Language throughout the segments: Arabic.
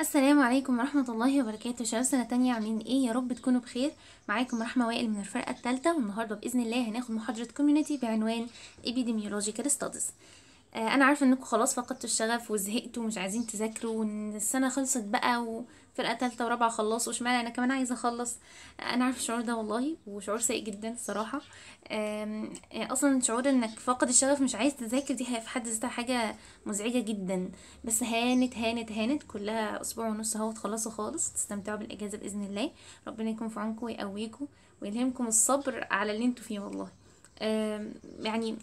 السلام عليكم ورحمة الله وبركاته. شباب سنة تانية عاملين إيه؟ يا رب تكونوا بخير. معاكم رحمة وائل من الفرقة التالتة والنهاردة بإذن الله هناخد محاضرة كوميونيتي بعنوان Epidemiological Studies. آه أنا عارفة إنكم خلاص فقدتوا الشغف وزهقتوا ومش عايزين تذاكروا وإن السنة خلصت بقى وفرقة تالتة ورابعة خلصوا اشمعنى أنا كمان عايزة أخلص؟ آه أنا عارفة الشعور ده والله وشعور سيء جدا الصراحة. آم، آه أصلا شعور إنك فاقد الشغف مش عايز تذاكر دي في حد ذاتها حاجة مزعجة جدا. بس هانت هانت هانت كلها أسبوع ونص أهو تخلصوا خالص تستمتعوا بالإجازة بإذن الله. ربنا يكون في عونكم ويقويكم ويلهمكم الصبر على اللي أنتوا فيه والله. يعني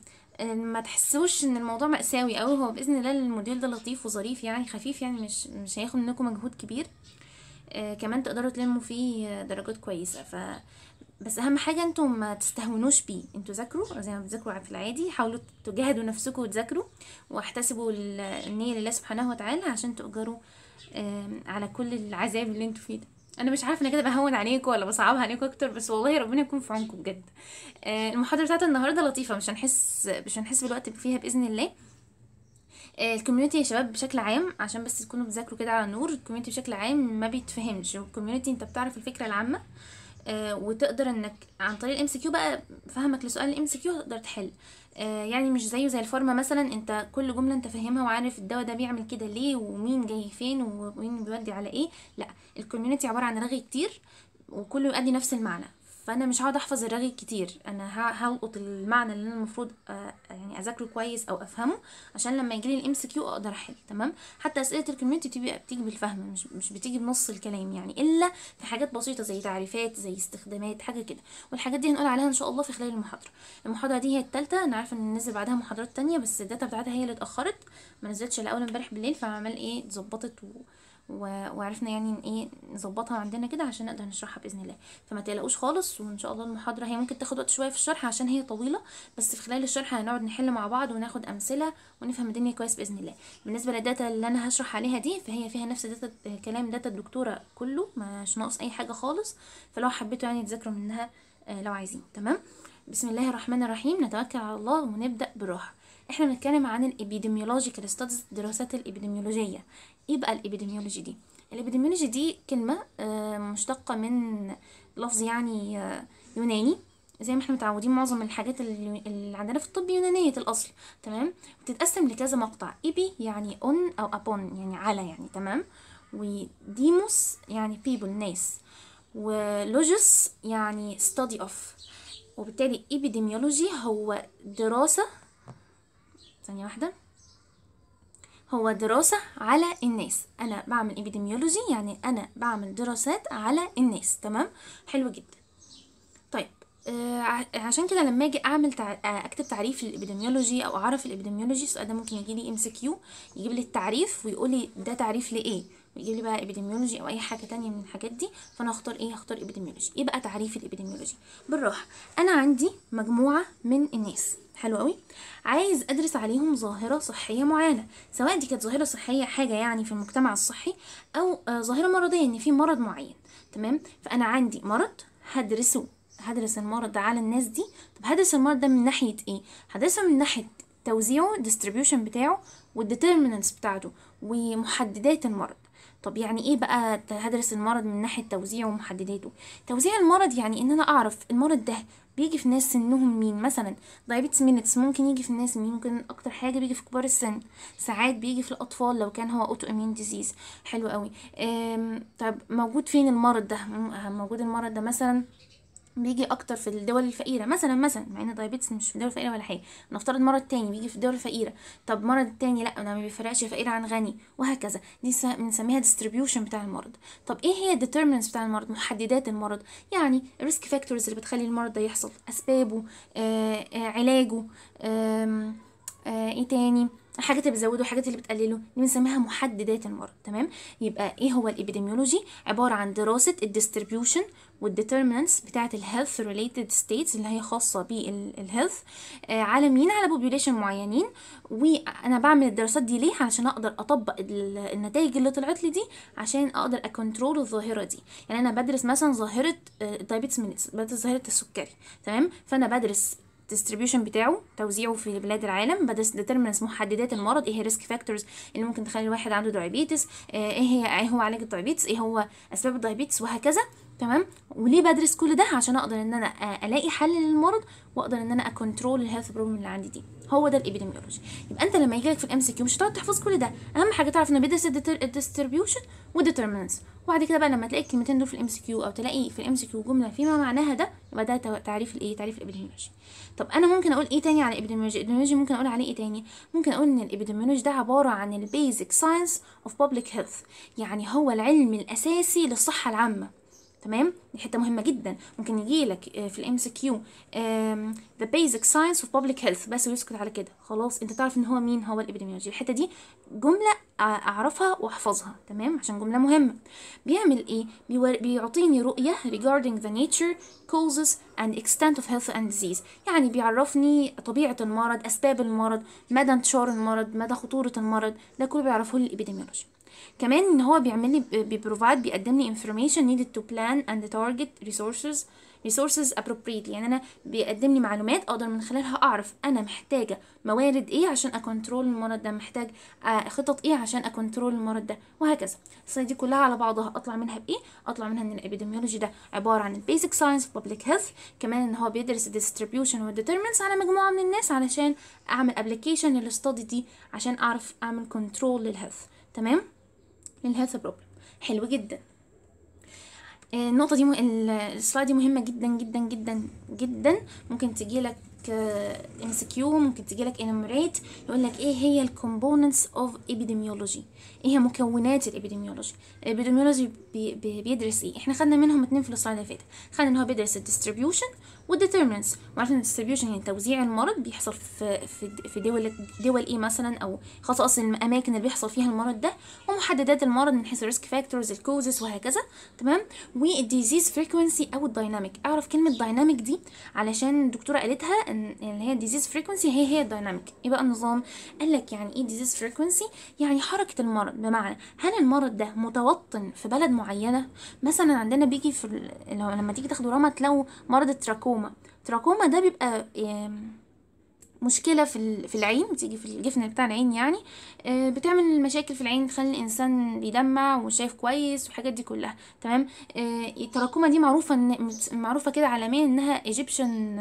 ما تحسوش إن الموضوع مأساوي قوي هو بإذن الله الموديل ده لطيف وظريف يعني خفيف يعني مش مش هياخد منكم مجهود كبير. آه كمان تقدروا تلموا فيه درجات كويسة. ف بس أهم حاجة أنتوا ما تستهونوش بيه. أنتوا ذاكروا زي ما بتذاكروا في العادي حاولوا تجاهدوا نفسكم وتذاكروا واحتسبوا ال- النية لله سبحانه وتعالى عشان تؤجروا على كل العذاب اللي أنتوا فيه ده. أنا مش عارفة أنا كده بهون عليكم ولا بصعبها عليكم أكتر بس والله ربنا يكون في عونكم بجد. آه، المحاضرة بتاعت النهارده لطيفة مش هنحس مش هنحس بالوقت فيها بإذن الله. آه، ال community يا شباب بشكل عام عشان بس تكونوا بتذاكروا كده على النور ال community بشكل عام ما بيتفهمش. وال community أنت بتعرف الفكرة العامة آه، وتقدر إنك عن طريق ال MCQ بقى فهمك لسؤال ال MCQ تقدر تحل. يعني مش زيه زي ال pharma مثلا أنت كل جملة أنت فاهمها وعارف الدواء ده بيعمل كده ليه ومين جاي فين ومين بيودي على إيه. لأ ال community عبارة عن رغي كتير وكله يؤدي نفس المعنى. فأنا مش هقعد أحفظ الرغي كتير. أنا هلقط المعنى اللي أنا المفروض آه، يعني أذاكره كويس أو أفهمه عشان لما يجيلي ال MCQ أقدر أحل تمام؟ حتى أسئلة ال community بتيجي بتيجي بالفهم مش مش بتيجي بنص الكلام يعني إلا في حاجات بسيطة زي تعريفات زي استخدامات حاجة كده. والحاجات دي هنقول عليها إن شاء الله في خلال المحاضرة. المحاضرة دي هي الثالثه أنا عارفة إن نزل بعدها محاضرات تانية بس ال data بتاعتها هي اللي اتأخرت ما نزلتش إلا أول امبارح بالليل فعمال إيه اتظبطت و... وعرفنا يعني إيه نظبطها عندنا كده عشان نقدر نشرحها بإذن الله. فما تقلقوش خالص وإن شاء الله المحاضرة هي ممكن تاخد وقت شوية في الشرح عشان هي طويلة بس في خلال الشرح هنقعد نحل مع بعض وناخد أمثلة ونفهم الدنيا كويس بإذن الله. بالنسبة لل data اللي أنا هشرح عليها دي فهي فيها نفس data كلام data الدكتورة كله مش ناقص أي حاجة خالص. فلو حبيتوا يعني تذاكروا منها آه، لو عايزين. تمام؟ بسم الله الرحمن الرحيم. نتوكل على الله ونبدأ بالراحة. إحنا بنتكلم عن ال epidemiological studies الدراسات الإبيديميولوجية. إيه بقى ال epidemiology دي. ال epidemiology دي كلمة آه، مشتقة من لفظ يعني آه، يوناني. زي ما إحنا متعودين معظم الحاجات اللي عندنا في الطب يونانية الأصل تمام؟ بتتقسم لكذا مقطع إيبي يعني أون أو أبون يعني على يعني تمام؟ وديموس يعني people ناس. ولوجس يعني study of. وبالتالي epidemiology هو دراسة ثانية واحدة هو دراسة على الناس. أنا بعمل epidemiology يعني أنا بعمل دراسات على الناس. تمام؟ حلو جدا. طيب آه عشان كده لما أجي أعمل تع... آه، أكتب تعريف لل epidemiology أو أعرف ال epidemiology السؤال ده ممكن يجي لي MCQ يجيب لي التعريف ويقول لي ده تعريف لإيه؟ ويجيب لي بقى epidemiology أو أي حاجة تانية من الحاجات دي فأنا هختار إيه؟ هختار epidemiology إيه بقى تعريف ال epidemiology بالراحة أنا عندي مجموعة من الناس. حلو قوي عايز أدرس عليهم ظاهرة صحية معينة. سواء دي كانت ظاهرة صحية حاجة يعني في المجتمع الصحي أو آه، ظاهرة مرضية إن في مرض معين. تمام؟ فأنا عندي مرض هدرسه. هدرس المرض ده على الناس دي. طب هدرس المرض ده من ناحية إيه؟ هدرسه من ناحية توزيعه distribution بتاعه وال determinants بتاعته ومحددات المرض. طب يعني إيه بقى هدرس المرض من ناحية توزيعه ومحدداته؟ توزيع المرض يعني إن أنا أعرف المرض ده بيجي في ناس سنهم مين؟ مثلا diabetes mellitus ممكن يجي في الناس مين؟ ممكن أكتر حاجة بيجي في كبار السن. ساعات بيجي في الأطفال لو كان هو autoimmune disease حلو قوي طب موجود فين المرض ده؟ موجود المرض ده مثلا بيجي أكتر في الدول الفقيرة. مثلا مثلا مع إن ال diabetes مش في الدول الفقيرة ولا حاجة. نفترض مرض تاني بيجي في الدول الفقيرة. طب مرض تاني لأ ما بيفرقش فقير عن غني وهكذا. دي بنسميها distribution بتاع المرض. طب إيه هي determinants بتاع المرض؟ محددات المرض. يعني ال risk factors اللي بتخلي المرض ده يحصل. أسبابه آه آه علاجه آم، آه إيه تاني؟ الحاجات اللي بتزوده الحاجات اللي بتقلله دي بنسميها محددات المرض تمام؟ يبقى إيه هو ال epidemiology؟ عبارة عن دراسة ال distribution وال determinants بتاعة ال health related states اللي هي خاصة بال health على مين على population معينين وأنا بعمل الدراسات دي ليه؟ علشان أقدر أطبق ال- النتائج اللي طلعت لي دي عشان أقدر ا control الظاهرة دي. يعني أنا بدرس مثلا ظاهرة diabetes mellitus بدرس ظاهرة السكري تمام؟ فأنا بدرس distribution بتاعه توزيعه في بلاد العالم. بدرس determinants محددات المرض. إيه هي risk factors اللي ممكن تخلي الواحد عنده diabetes إيه هي إيه هو علاج ال diabetes إيه هو أسباب ال diabetes وهكذا. تمام؟ وليه بدرس كل ده؟ عشان أقدر إن أنا آه، ألاقي حل للمرض وأقدر إن أنا ا control ال health problem اللي عندي دي. هو ده ال epidemiology. يبقى أنت لما يجي لك في ال MCQ مش هتقعد تحفظ كل ده. أهم حاجة تعرف انه بيدرس ال distribution وال determinants وبعد كده بقى لما تلاقي الكلمتين دول في ال MCQ أو تلاقي في ال MCQ جملة فيما معناها ده يبقى ده تعريف الايه تعريف ال epidemiology. طب أنا ممكن أقول إيه تاني على ال epidemiology؟ ال epidemiology ممكن أقول عليه إيه تاني؟ ممكن أقول إن ال epidemiology ده عبارة عن ال basic science of public health يعني هو العلم الأساسي للصحة العامة. تمام؟ دي حتة مهمة جدا. ممكن يجي لك في ال MCQ the basic science of public health بس ويسكت على كده. خلاص انت تعرف إن هو مين؟ هو ال epidemiology. الحتة دي جملة أعرفها وأحفظها. تمام؟ عشان جملة مهمة. بيعمل إيه؟ بيور... بيعطيني رؤية regarding the nature causes and extent of health and disease. يعني بيعرفني طبيعة المرض أسباب المرض مدى انتشار المرض مدى خطورة المرض. ده كله بيعرفه ال epidemiology كمان إن هو بيعمل لي بي provide بيقدم لي information needed to plan and target resources resources appropriately. يعني أنا بيقدم لي معلومات أقدر من خلالها أعرف أنا محتاجة موارد إيه عشان ا control المرض ده محتاج خطط إيه عشان ا control المرض ده وهكذا. ال slide دي كلها على بعضها أطلع منها بإيه؟ أطلع منها إن ال epidemiology ده عبارة عن ال basic science public health كمان إن هو بيدرس ال distribution وال determinants على مجموعة من الناس علشان أعمل application لل study دي عشان أعرف أعمل control لل health تمام؟ لل health problem حلو جدا. آه، النقطة دي ال slide دي مهمة جدا جدا جدا جدا. ممكن تجي لك MCQ ممكن تجي لك enumerate يقول لك إيه هي ال components of epidemiology إيه هي مكونات ال epidemiology؟ ال epidemiology بي... بي... بيدرس إيه؟ إحنا خدنا منهم اتنين في ال slide اللي فاتت خدنا إن هو بيدرس ال distribution وال determinants وعرفنا ال distribution يعني توزيع المرض بيحصل في في في دول دول إيه مثلا؟ أو خصائص الأماكن اللي بيحصل فيها المرض ده ومحددات المرض من حيث ال risk factors ال causes وهكذا. تمام؟ وال disease frequency أو ال dynamic أعرف كلمة dynamic دي علشان الدكتوره قالتها ان اللي هي ال disease frequency هي هي ال dynamic إيه بقى النظام قال لك يعني إيه disease frequency يعني حركة المرض. بمعنى هل المرض ده متوطن في بلد معينة؟ مثلا عندنا بيجي في لما تيجي تاخدوا رمد تلاقوا مرض التراكوما. تراكوما ده بيبقى مشكلة في في العين بتيجي في الجفن بتاع العين يعني آه، بتعمل مشاكل في العين تخلي الإنسان بيدمع ومش شايف كويس والحاجات دي كلها. تمام؟ آه، التراكوما دي معروفة معروفة كده عالميا إنها Egyptian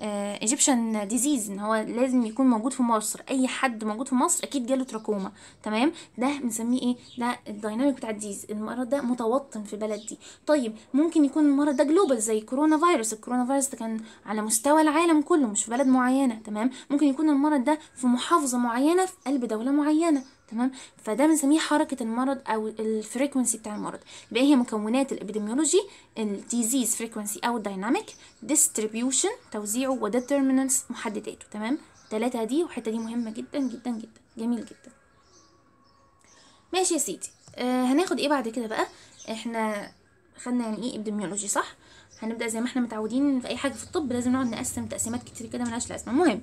Egyptian disease إن هو لازم يكون موجود في مصر. أي حد موجود في مصر أكيد جاله تراكوما تمام؟ ده بنسميه إيه؟ ده ال dynamic بتاع ال disease المرض ده متوطن في بلد دي. طيب ممكن يكون المرض ده global زي كورونا فيروس. الكورونا فيروس ده كان على مستوى العالم كله مش في بلد معينة تمام؟ ممكن يكون المرض ده في محافظة معينة في قلب دولة معينة. تمام؟ فده بنسميه حركة المرض أو ال frequency بتاع المرض. يبقى هي مكونات ال epidemiology ال disease frequency أو ال dynamic distribution توزيعه و determinants محدداته. تمام؟ التلاتة دي والحته دي مهمة جدا جدا جدا. جميل جدا. ماشي يا سيدي. آه هناخد إيه بعد كده بقى؟ إحنا خدنا يعني إيه epidemiology صح؟ هنبدأ زي ما إحنا متعودين في أي حاجة في الطب لازم نقعد نقسم تقسيمات كتير كده ملهاش لازمة. المهم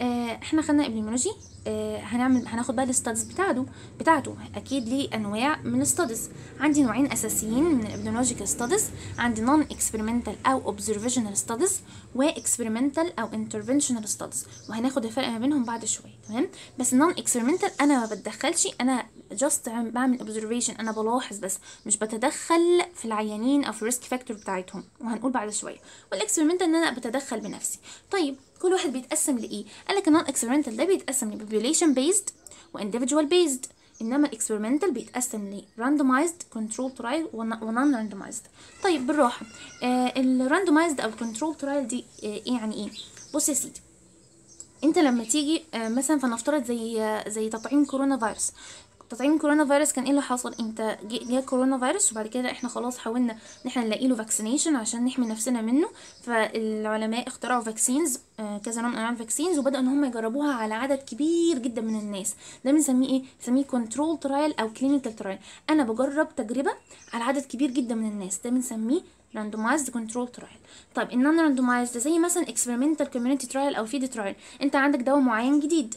آه إحنا خدنا epidemiology آه هنعمل هناخد بقى ال studies بتاعته بتاعته أكيد ليه أنواع من ال studies عندي نوعين أساسيين من ال epidemiological studies عندي non-experimental أو observational studies و experimental أو interventional studies وهناخد الفرق ما بينهم بعد شوية تمام؟ بس ال non-experimental أنا ما بتدخلش أنا just بعمل observation أنا بلاحظ بس مش بتدخل في العيانين أو في ال risk factor بتاعتهم. وهنقول بعد شوية. وال experimental إن أنا بتدخل بنفسي. طيب كل واحد بيتقسم لإيه؟ قال لك ال non-experimental ده بيتقسم ل population based و individual based إنما ال experimental بيتقسم ل randomized control trial و non randomized طيب بالراحة. آه ال randomized أو ال control trial دي آه إيه يعني إيه؟ بص يا سيدي. أنت لما تيجي آه، مثلا فنفترض زي زي تطعيم كورونا فيروس. تطعيم كورونا فيروس كان إيه اللي حصل؟ أنت جه كورونا فيروس وبعد كده إحنا خلاص حاولنا إن إحنا نلاقي له vaccination عشان نحمي نفسنا منه. فالعلماء اخترعوا vaccines آه، كذا نوع من أنواع ال vaccines وبدأوا إن هم يجربوها على عدد كبير جدا من الناس. ده بنسميه إيه؟ بنسميه control trial أو clinical trial أنا بجرب تجربة على عدد كبير جدا من الناس. ده بنسميه randomized control trial. طيب ال non randomized زي مثلا experimental community trial أو field trial أنت عندك دواء معين جديد.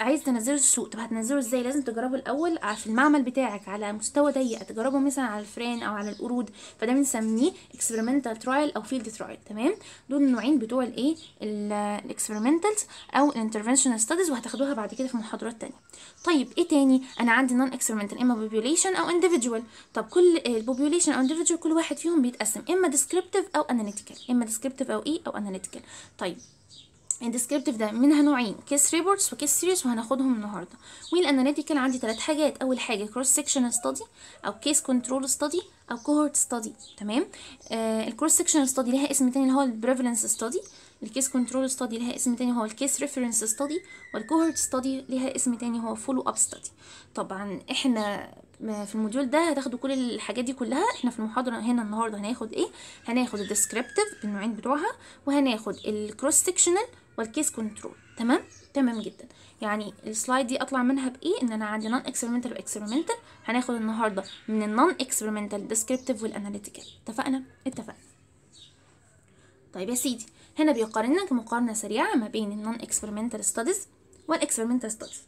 عايز تنزله السوق. طب هتنزله إزاي؟ لازم تجربه الأول في المعمل بتاعك على مستوى ضيق. تجربه مثلا على الفئران أو على القرود. فده بنسميه experimental trial أو field trial. تمام؟ دول النوعين بتوع الإيه؟ ال experimentals أو ال interventional studies وهتاخدوها بعد كده في محاضرات تانية. طيب إيه تاني؟ أنا عندي non-experimental إما population أو individual. طب كل ال population أو individual كل واحد فيهم بيتقسم. إما descriptive أو analytical إما descriptive أو إيه أو analytical. طيب ال descriptive ده منها نوعين case reports و case series وهناخدهم النهارده. وال analytical عندي ثلاث حاجات. أول حاجة cross section study أو case control study أو cohort study تمام؟ آه ال cross section study ليها اسم تاني اللي هو ال prevalence study ال case control study ليها اسم تاني هو ال case reference study وال cohort study ليها اسم تاني هو follow up study طبعا إحنا في ال module ده هتاخدوا كل الحاجات دي كلها. إحنا في المحاضرة هنا النهارده هناخد إيه؟ هناخد ال descriptive بالنوعين بتوعها وهناخد ال cross sectional وال case control تمام؟ تمام جدا. يعني ال slide دي أطلع منها بإيه؟ إن أنا عندي non-experimental و experimental هناخد النهارده من ال non-experimental descriptive وال analytical اتفقنا؟ اتفقنا. طيب يا سيدي هنا بيقارن لك مقارنه سريعة ما بين ال non-experimental studies وال experimental studies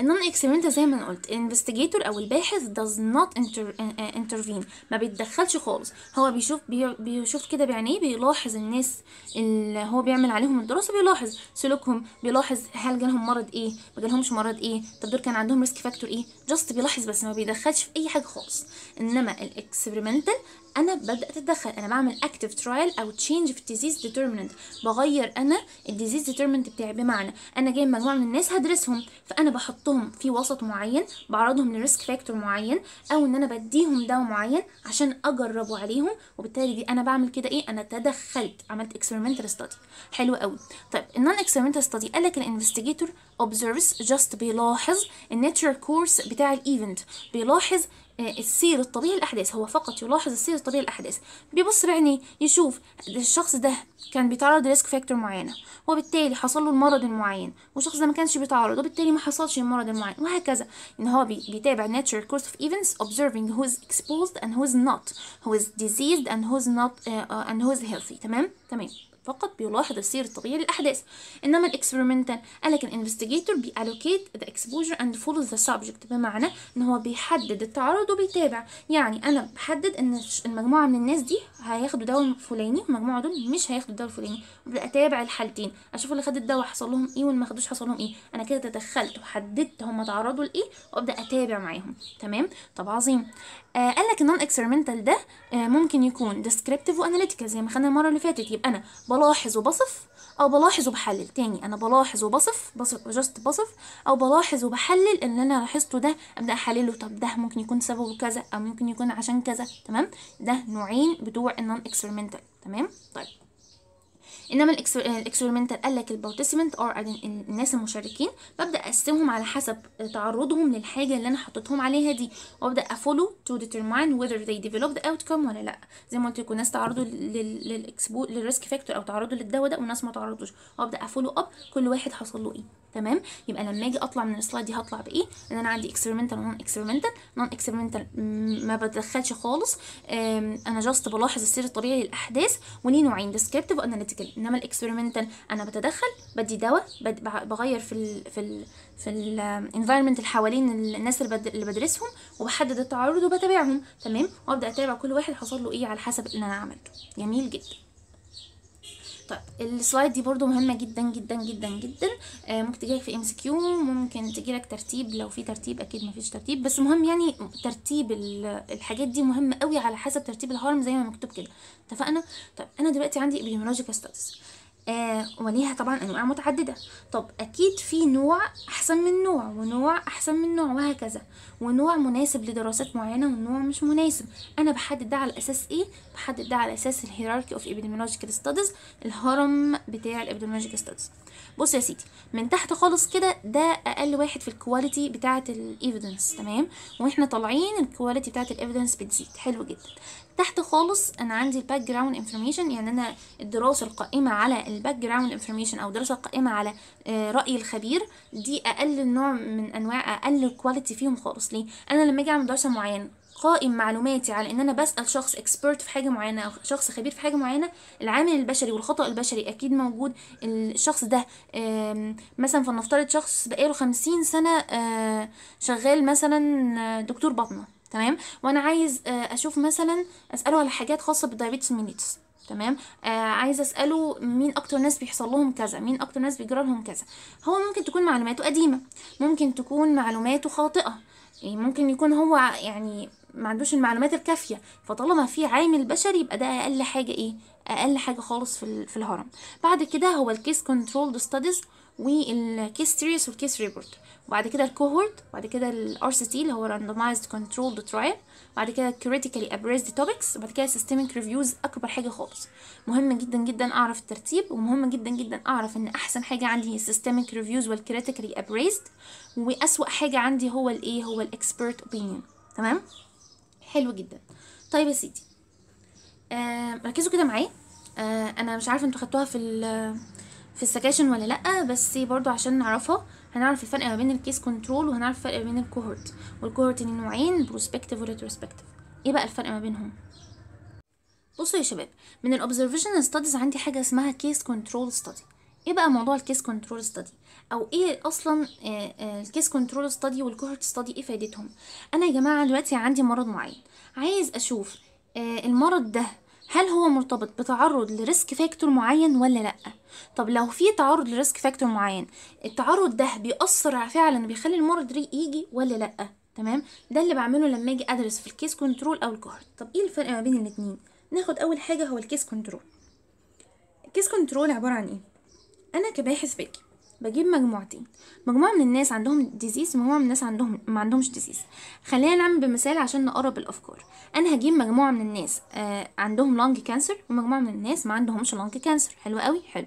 ال non-experimental زي ما أنا قلت. ال investigator أو الباحث not inter, intervene. ما بيتدخلش خالص. هو بيشوف بي بيشوف كده بعينيه بيلاحظ الناس اللي هو بيعمل عليهم الدراسة بيلاحظ سلوكهم بيلاحظ هل جالهم مرض إيه ما جالهمش مرض إيه طب دول كان عندهم risk factor إيه. just بيلاحظ بس ما بيدخلش في أي حاجة خالص. إنما ال experimental أنا ببدا أتدخل. أنا بعمل active trial أو change في disease determinant بغير أنا ال disease determinant بتاعي. بمعنى أنا جايب مجموعة من الناس هدرسهم فأنا بحطهم في وسط معين بعرضهم ل risk factor معين أو إن أنا بديهم دواء معين عشان أجربه عليهم. وبالتالي دي أنا بعمل كده إيه؟ أنا تدخلت. عملت experimental study حلو قوي طيب ال non experimental study قال لك ال investigator observes just بيلاحظ ال natural course بتاع ال event بيلاحظ السير الطبيعي الأحداث. هو فقط يلاحظ السير الطبيعي الأحداث. بيبص بعينيه يشوف الشخص ده كان بيتعرض ل risk factor معينة وبالتالي حصل له المرض المعين والشخص ده ما كانش بيتعرض وبالتالي ما حصلش المرض المعين وهكذا. إن هو بي بيتابع natural course of events observing who is exposed and who is not who is diseased and who is not uh, and is healthy. تمام؟ تمام. فقط بيلاحظ السير الطبيعي للأحداث. إنما ال experimental قالك ال investigator بي allocate the exposure and follow the subject بمعنى إن هو بيحدد التعرض وبيتابع. يعني أنا بحدد إن المجموعة من الناس دي هياخدوا دواء فلاني والمجموعة دول مش هياخدوا الدواء الفلاني. وببدا اتابع الحالتين أشوف اللي خد الدواء حصل لهم إيه واللي ما خدوش حصل لهم إيه. أنا كده تدخلت وحددت هم تعرضوا لإيه وأبدأ أتابع معاهم. تمام؟ طب عظيم. آه قال لك ال non experimental ده آه ممكن يكون descriptive و analytical زي ما خدنا المرة اللي فاتت. يبقى أنا بلاحظ وبصف أو بلاحظ وبحلل. تاني أنا بلاحظ وبصف بصف just بصف أو بلاحظ وبحلل اللي أنا لاحظته ده أبدأ أحلله. طب ده ممكن يكون سببه كذا أو ممكن يكون عشان كذا. تمام؟ ده نوعين بتوع ال non experimental تمام؟ طيب. إنما ال experimental قال لك ال participant are الناس المشاركين ببدا أقسمهم على حسب تعرضهم للحاجة اللي أنا حطيتهم عليها دي وأبدأ أ follow to determine whether they developed outcome ولا لأ. زي ما قلت لكم ناس تعرضوا لل expo لل risk factor أو تعرضوا للدواء ده وناس ما تعرضوش. وأبدأ أ follow up كل واحد حصل له إيه. تمام؟ يبقى لما أجي أطلع من ال slide دي هطلع بإيه؟ إن أنا عندي experimental و non experimental non experimental ما بتدخلش خالص. أنا just بلاحظ السير الطبيعي للأحداث وليه نوعين descriptive و analytical انما ال experimental أنا بتدخل بدي دواء بغير في ال في ال في ال environment اللي حوالين الناس. اللي بدرسهم وبحدد التعرض وبتابعهم تمام وابدأ أتابع كل واحد حصل له إيه على حسب اللي أنا عملته جميل جدا طيب ال slide دي برضو مهمة جدا جدا جدا جدا. آه ممكن تجيلك في MCQ ممكن تجيلك ترتيب. لو في ترتيب أكيد مفيش ترتيب. بس مهم يعني ترتيب الحاجات دي مهم قوي على حسب ترتيب الهرم زي ما مكتوب كده. اتفقنا؟ طيب أنا دلوقتي عندي epidemiological studies. آه وليها طبعا أنواع متعددة. طب أكيد في نوع أحسن من نوع ونوع أحسن من نوع وهكذا. ونوع مناسب لدراسات معينة ونوع مش مناسب. أنا بحدد ده على أساس إيه؟ بحدد ده على أساس ال hierarchy of epidemiological studies الهرم بتاع ال epidemiological studies بص يا سيدي من تحت خالص كده ده أقل واحد في ال quality بتاعة ال evidence تمام؟ وإحنا طالعين ال quality بتاعة ال evidence بتزيد. حلو جدا. تحت خالص أنا عندي ال background information يعني أنا الدراسة القائمة على ال background information أو دراسة قائمة على رأي الخبير دي أقل نوع من أنواع أقل quality فيهم خالص. ليه؟ أنا لما أجي أعمل دراسة معينة قائم معلوماتي على إن أنا بسأل شخص expert في حاجة معينة أو شخص خبير في حاجة معينة العامل البشري والخطأ البشري أكيد موجود. الشخص ده مثلا فلنفترض شخص بقاله خمسين سنة آه، شغال مثلا دكتور باطنه تمام؟ وأنا عايز آه، أشوف مثلا أسأله على حاجات خاصة بال diabetes mellitus تمام؟ آه عايزه أسأله مين أكتر ناس بيحصل لهم كذا مين أكتر ناس بيجرى لهم كذا. هو ممكن تكون معلوماته قديمة ممكن تكون معلوماته خاطئة يعني ممكن يكون هو يعني ما عندوش المعلومات الكافية فطالما في عامل بشري يبقى ده أقل حاجة إيه؟ أقل حاجة خالص في في الهرم. بعد كده هو ال case control studies وال case series وال case report وبعد كده ال cohort وبعد كده ال RCT اللي هو randomized controlled trial بعد كده critically appraised topics وبعد كده systemic reviews أكبر حاجة خالص. مهم جدا جدا أعرف الترتيب ومهم جدا جدا أعرف إن أحسن حاجة عندي هي systemic reviews وال critically appraised وأسوأ حاجة عندي هو الايه هو ال expert opinion. تمام؟ حلو جدا. طيب يا سيدي آه ركزوا كده معايا. آه أنا مش عارفة أنتوا خدتوها في في ال sections ولا لأ بس برضو عشان نعرفها هنعرف الفرق ما بين ال case control وهنعرف الفرق ما بين ال cohort وال cohort ليه نوعين prospective و retrospective. إيه بقى الفرق ما بينهم؟ بصوا يا شباب من ال observation studies عندي حاجة اسمها case control study إيه بقى موضوع ال case control study أو إيه أصلا ال case control study وال cohort study إيه فايدتهم؟ أنا يا جماعة دلوقتي عندي مرض معين. عايز أشوف آه، المرض ده هل هو مرتبط بتعرض ل risk factor معين ولا لأ؟ طب لو في تعرض ل risk factor معين التعرض ده بيأثر فعلا بيخلي المرض يجي ولا لأ؟ تمام؟ ده اللي بعمله لما أجي أدرس في ال case control أو ال cohort طب إيه الفرق ما بين الاتنين؟ ناخد أول حاجة هو ال case control ال case control عبارة عن إيه؟ أنا كباحث باجي بجيب مجموعتين. مجموعة من الناس عندهم disease ومجموعه من الناس عندهم ما عندهمش ديزيز خلينا نعمل بمثال عشان نقرب الأفكار. أنا هجيب مجموعة من الناس آه عندهم lung cancer ومجموعة من الناس ما عندهمش lung cancer حلو قوي؟ حلو.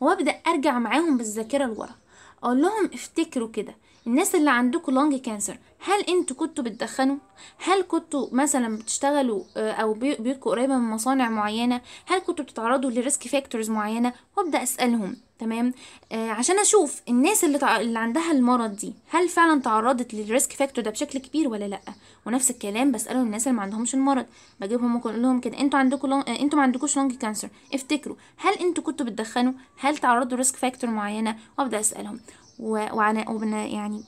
وأبدأ أرجع معاهم بالذاكرة لورا. أقول لهم افتكروا كده. الناس اللي عندكم lung cancer هل أنتوا كنتوا بتدخنوا؟ هل كنتوا مثلا بتشتغلوا آه، أو بي- بيوتكم قريبة من مصانع معينة؟ هل كنتوا بتتعرضوا ل risk factors معينة؟ وابدأ أسألهم تمام؟ آه عشان أشوف الناس اللي, تع... اللي عندها المرض دي هل فعلا تعرضت لل risk factor ده بشكل كبير ولا لأ؟ ونفس الكلام بساله الناس اللي ما عندهمش المرض بجيبهم ممكن أقول لهم كده أنتوا عندكم lung... آه، أنتوا ما عندكوش lung cancer افتكروا هل أنتوا كنتوا بتدخنوا؟ هل تعرضوا ل risk factor معينة؟ وأبدأ أسألهم. و... وعنا... وبنا... يعني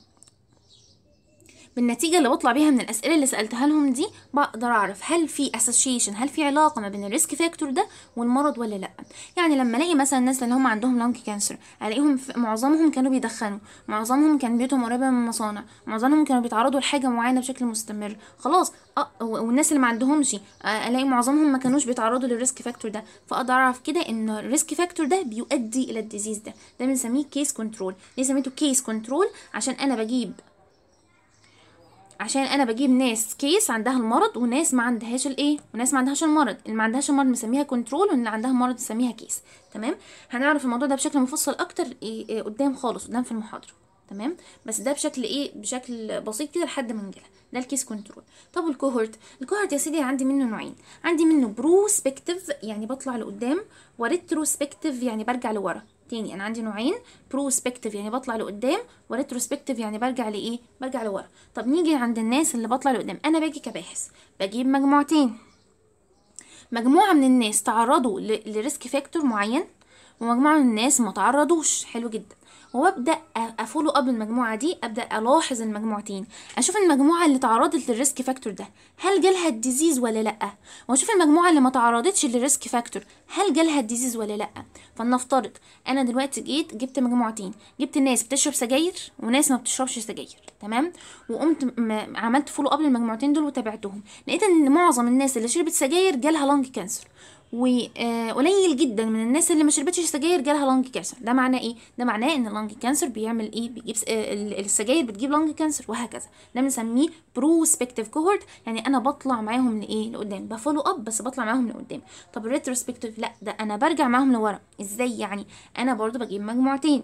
بالنتيجة اللي بطلع بيها من الأسئلة اللي سألتها لهم دي بقدر أعرف هل في association هل في علاقة ما بين ال risk factor ده والمرض ولا لأ. يعني لما ألاقي مثلا الناس اللي هم عندهم lung cancer ألاقيهم معظمهم كانوا بيدخنوا معظمهم كان بيوتهم قريبة من مصانع معظمهم كانوا بيتعرضوا لحاجة معينة بشكل مستمر. خلاص أه والناس اللي ما عندهمش ألاقي معظمهم ما كانوش بيتعرضوا لل risk factor ده. فأقدر أعرف كده إن ال risk factor ده بيؤدي إلى ال disease ده. ده بنسميه case control ليه سميته case control عشان أنا بجيب عشان أنا بجيب ناس case عندها المرض وناس ما عندهاش الايه وناس ما عندهاش المرض. اللي ما عندهاش المرض مسميها control واللي عندها مرض مسميها case تمام؟ هنعرف الموضوع ده بشكل مفصل أكتر إيه إيه قدام خالص قدام في المحاضرة. تمام؟ بس ده بشكل إيه بشكل بسيط كده لحد ما نجيلها ده ال case control طب وال cohort ال cohort يا سيدي عندي منه نوعين. عندي منه prospective يعني بطلع لقدام و retrospective يعني برجع لورا. تاني. أنا عندي نوعين prospective يعني بطلع لقدام و retrospective يعني برجع لإيه؟ برجع لورا. طب نيجي عند الناس اللي بطلع لقدام. أنا باجي كباحث بجيب مجموعتين. مجموعة من الناس تعرضوا ل risk factor معين ومجموعة من الناس ما تعرضوش. حلو جدا. وابدأ ا follow up المجموعة دي أبدأ ألاحظ المجموعتين. أشوف المجموعة اللي تعرضت لل risk factor ده. هل جالها ال disease ولا لأ؟ وأشوف المجموعة اللي ما تعرضتش لل risk factor. هل جالها ال disease ولا لأ؟ فلنفترض أنا دلوقتي جيت جبت مجموعتين. جبت ناس بتشرب سجاير وناس ما بتشربش سجاير تمام؟ وقمت عملت follow up للمجموعتين دول وتابعتهم. لقيت إن معظم الناس اللي شربت سجاير جالها lung cancer وقليل جدا من الناس اللي ما شربتش سجاير جالها lung cancer ده معناه إيه؟ ده معناه إن ال lung cancer بيعمل إيه؟ بيجيب آه، ال- السجاير بتجيب lung cancer وهكذا. ده بنسميه prospective cohort يعني أنا بطلع معاهم لإيه؟ لقدام. ب follow up بس بطلع معاهم لقدام. طب ال retrospective لأ ده أنا برجع معاهم لورا. إزاي يعني؟ أنا برضو بجيب مجموعتين.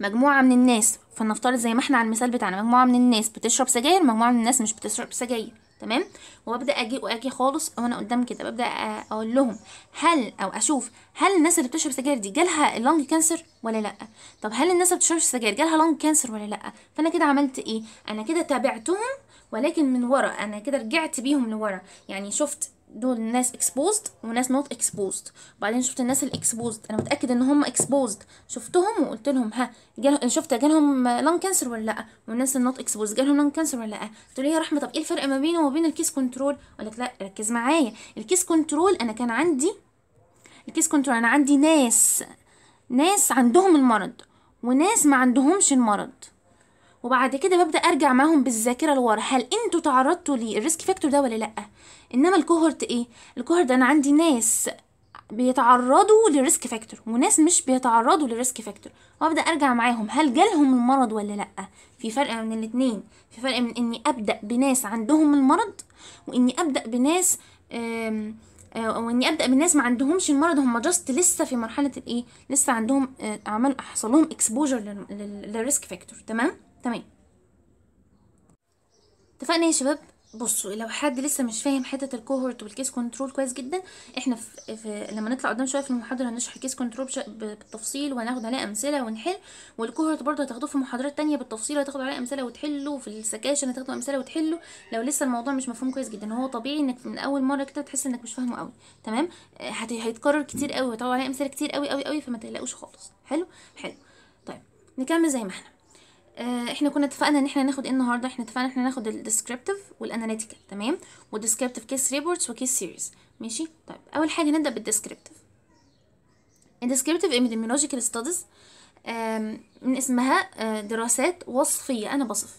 مجموعة من الناس فلنفترض زي ما إحنا على المثال بتاعنا مجموعة من الناس بتشرب سجاير مجموعة من الناس مش بتشرب سجاير. تمام؟ وابدأ أجي وأجي خالص وأنا قدام كده. ببدأ أقول لهم هل أو أشوف هل الناس اللي بتشرب سجاير دي جالها ال lung cancer ولا لأ؟ طب هل الناس اللي بتشرب سجاير جالها lung cancer ولا لأ؟ فأنا كده عملت إيه؟ أنا كده تابعتهم ولكن من ورا أنا كده رجعت بيهم لورا. يعني شفت دول ناس exposed وناس not exposed. وبعدين شفت الناس ال exposed أنا متاكد إن هم exposed. شفتهم وقلت لهم ها جالهم شفت جالهم lung cancer ولا لأ؟ والناس ال not exposed جالهم lung cancer ولا لأ؟ قلت له يا رحمة طب إيه الفرق ما بينه وما بين ال case control لك لا ركز معايا. ال case control أنا كان عندي ال case control أنا عندي ناس ناس عندهم المرض وناس ما عندهمش المرض. وبعد كده ببدأ أرجع معاهم بالذاكرة لورا. هل أنتوا تعرضتوا لل risk factor ده ولا لأ؟ إنما ال cohort إيه؟ ال cohort أنا عندي ناس بيتعرضوا لل risk factor وناس مش بيتعرضوا لل risk factor. وأبدأ أرجع معاهم. هل جالهم المرض ولا لأ؟ في فرق من الاتنين. في فرق من إني أبدأ بناس عندهم المرض وإني أبدأ بناس آم، آه، وإني أبدأ بالناس ما عندهمش المرض. هم جاست لسه في مرحلة الإيه؟ لسه عندهم آه، عمل حصل لهم exposure لل risk factor. تمام؟ تمام. اتفقنا يا شباب؟ بصوا لو حد لسه مش فاهم حتة ال cohort وال case control كويس جدا إحنا في, في لما نطلع قدام شوية في المحاضرة هنشرح ال case control بالتفصيل وهناخد عليه أمثلة ونحل وال cohort برضه هتاخدوه في محاضرات تانية بالتفصيل هتاخدوا عليه أمثلة وتحلوا في ال sections هتاخدوا أمثلة وتحلوا. لو لسه الموضوع مش مفهوم كويس جدا هو طبيعي إنك من أول مرة كده تحس إنك مش فاهمه قوي. تمام؟ هيتكرر كتير قوي وهتاخدوا عليه أمثلة كتير قوي قوي قوي فما تقلقوش خالص. حلو؟ حلو. طيب نكمل زي ما إحنا. إحنا كنا اتفقنا ان إحنا ناخد إيه النهارده؟ إحنا اتفقنا ان إحنا ناخد ال descriptive وال analytical تمام؟ وال descriptive case reports و case series ماشي؟ طيب أول حاجة نبدأ بال descriptive ال descriptive studies آم، من اسمها آه، دراسات وصفية. أنا بصف.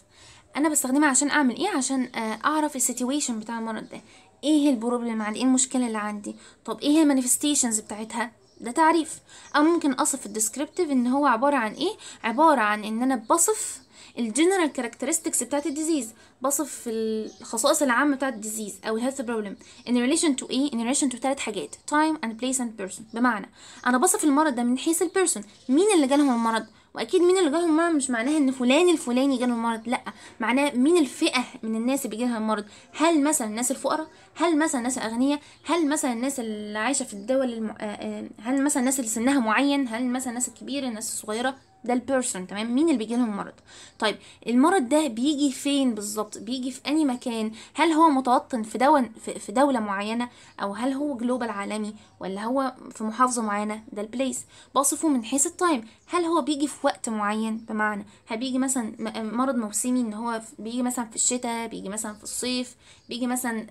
أنا بستخدمها عشان أعمل إيه؟ عشان آه، أعرف ال situation بتاع المرض ده. إيه ال problem عندي؟ إيه المشكلة اللي عندي؟ طب إيه ال manifestations بتاعتها؟ ده تعريف. أو ممكن أصف ال descriptive إن هو عبارة عن إيه؟ عبارة عن إن أنا بصف ال general characteristics بتاعت ال disease بصف الخصائص العامة بتاعت ال disease أو ال health problem in relation to إيه in relation to ثلاث حاجات time and place and person. بمعنى أنا بصف المرض ده من حيث ال person مين اللي جالهم المرض؟ وأكيد مين اللي جالهم المرض؟ مش معناها إن فلان الفلاني جاله المرض لأ. معناه مين الفئة من الناس اللي بيجيلها المرض؟ هل مثلا الناس الفقراء؟ هل مثلا الناس الأغنياء هل مثلا الناس اللي عايشة في الدول الم... آه، آه، هل مثلا الناس اللي سنها معين هل مثلا الناس الكبيرة الناس الصغيرة؟ ده ال person تمام؟ مين اللي بيجي لهم المرض طيب المرض ده بيجي فين بالظبط؟ بيجي في اي مكان؟ هل هو متوطن في دول في دولة معينة؟ أو هل هو global عالمي؟ ولا هو في محافظة معينة؟ ده ال place بصفه من حيث ال time هل هو بيجي في وقت معين؟ بمعنى هل بيجي مثلا مرض موسمي إن هو بيجي مثلا في الشتاء بيجي مثلا في الصيف؟ بيجي مثلا